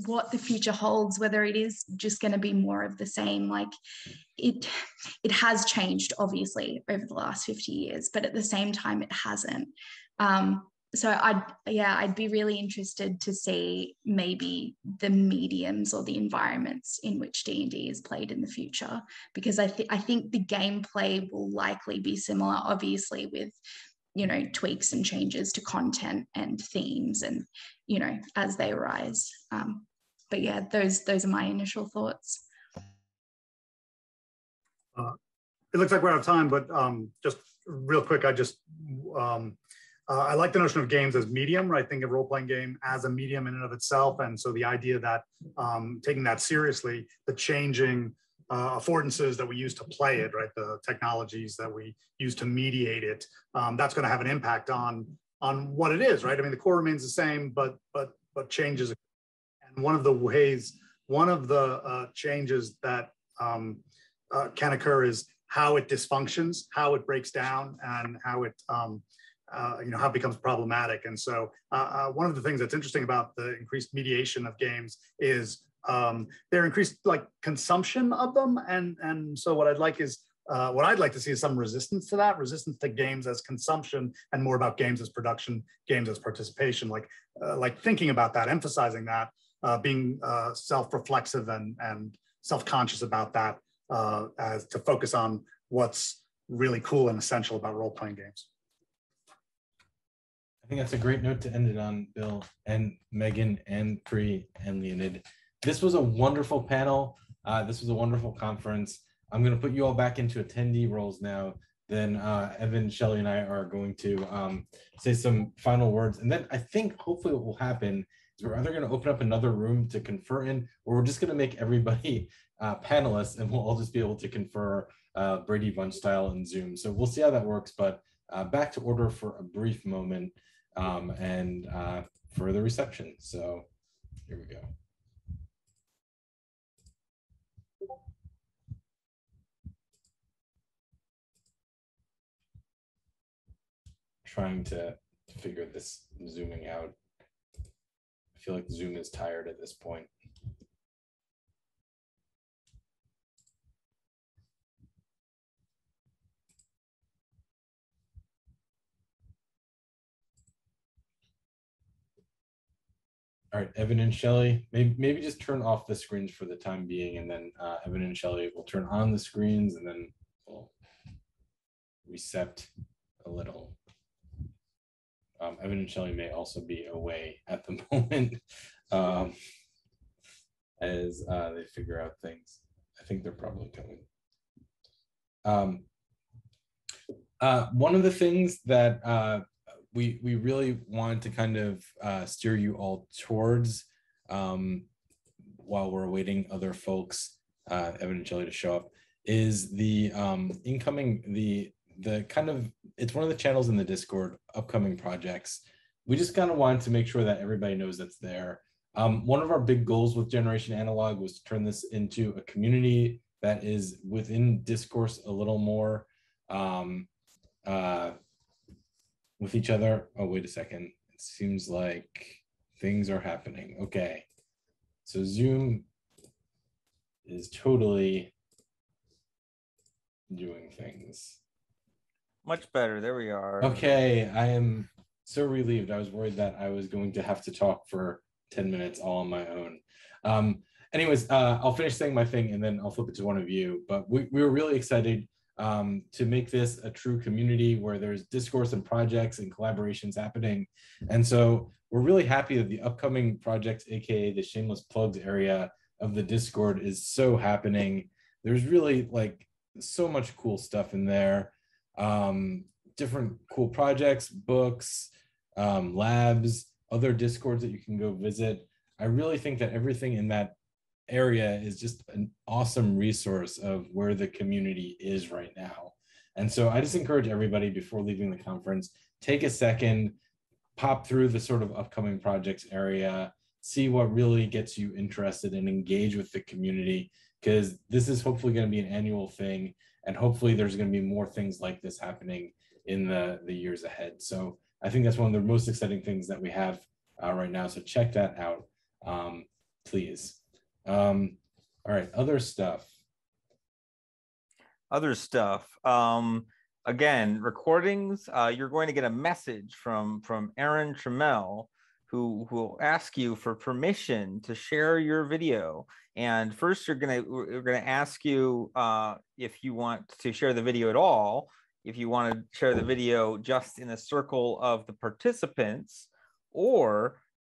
what the future holds whether it is just going to be more of the same like it it has changed obviously over the last 50 years but at the same time it hasn't um, so I'd yeah I'd be really interested to see maybe the mediums or the environments in which D and D is played in the future because I think I think the gameplay will likely be similar obviously with you know tweaks and changes to content and themes and you know as they arise. Um, but yeah those those are my initial thoughts. Uh, it looks like we're out of time but um, just real quick I just um, uh, I like the notion of games as medium, right? Think of role-playing game as a medium in and of itself. And so the idea that um, taking that seriously, the changing uh, affordances that we use to play it, right? The technologies that we use to mediate it, um, that's going to have an impact on on what it is, right? I mean, the core remains the same, but but but changes. And one of the ways, one of the uh, changes that um, uh, can occur is how it dysfunctions, how it breaks down, and how it um, uh, you know how it becomes problematic. And so uh, uh, one of the things that's interesting about the increased mediation of games is um, their increased like consumption of them. And and so what I'd like is uh, what I'd like to see is some resistance to that, resistance to games as consumption, and more about games as production, games as participation. Like uh, like thinking about that, emphasizing that, uh, being self-reflexive and and self-conscious about that, as to focus on what's really cool and essential about role-playing games. I think that's a great note to end it on, Bill and Megan and Pri and Leonid. This was a wonderful panel. Uh, this was a wonderful conference. I'm going to put you all back into attendee roles now. Then uh, Evan, Shelly, and I are going to um, say some final words. And then I think hopefully what will happen is we're either going to open up another room to confer in, or we're just going to make everybody uh, panelists and we'll all just be able to confer uh, Brady Bunch style in Zoom. So we'll see how that works. But uh, back to order for a brief moment um, and uh, for the reception. So here we go. Trying to figure this zooming out. I feel like Zoom is tired at this point. All right, Evan and Shelly, maybe, maybe just turn off the screens for the time being, and then uh, Evan and Shelly will turn on the screens, and then we'll reset a little. Um, Evan and Shelly may also be away at the moment um, as uh, they figure out things. I think they're probably coming. Um, uh, one of the things that uh, we we really wanted to kind of uh, steer you all towards um, while we're awaiting other folks, uh, Evan and Shelly, to show up, is the um, incoming the the kind of it's one of the channels in the Discord upcoming projects. We just kind of wanted to make sure that everybody knows that's there. Um, one of our big goals with Generation Analog was to turn this into a community that is within discourse a little more. Um, uh, with each other. Oh, wait a second. It seems like things are happening. Okay. So Zoom is totally doing things. Much better. There we are. Okay. I am so relieved. I was worried that I was going to have to talk for 10 minutes all on my own. Um, anyways, uh, I'll finish saying my thing and then I'll flip it to one of you. But we, we were really excited um, to make this a true community where there's discourse and projects and collaborations happening. And so we're really happy that the upcoming project, AKA the Shameless Plugs area, of the Discord is so happening. There's really like so much cool stuff in there. Um, different cool projects, books, um, labs, other Discords that you can go visit. I really think that everything in that area is just an awesome resource of where the community is right now. And so I just encourage everybody before leaving the conference, take a second, pop through the sort of upcoming projects area, see what really gets you interested and engage with the community because this is hopefully going to be an annual thing and hopefully there's going to be more things like this happening in the the years ahead. So i think that's one of the most exciting things that we have uh, right now. So check that out um, please um, all right other stuff other stuff um, again recordings uh, you're going to get a message from from aaron Trammell who will ask you for permission to share your video. And first, you're gonna we're gonna ask you uh, if you want to share the video at all. If you want to share the video just in a circle of the participants, or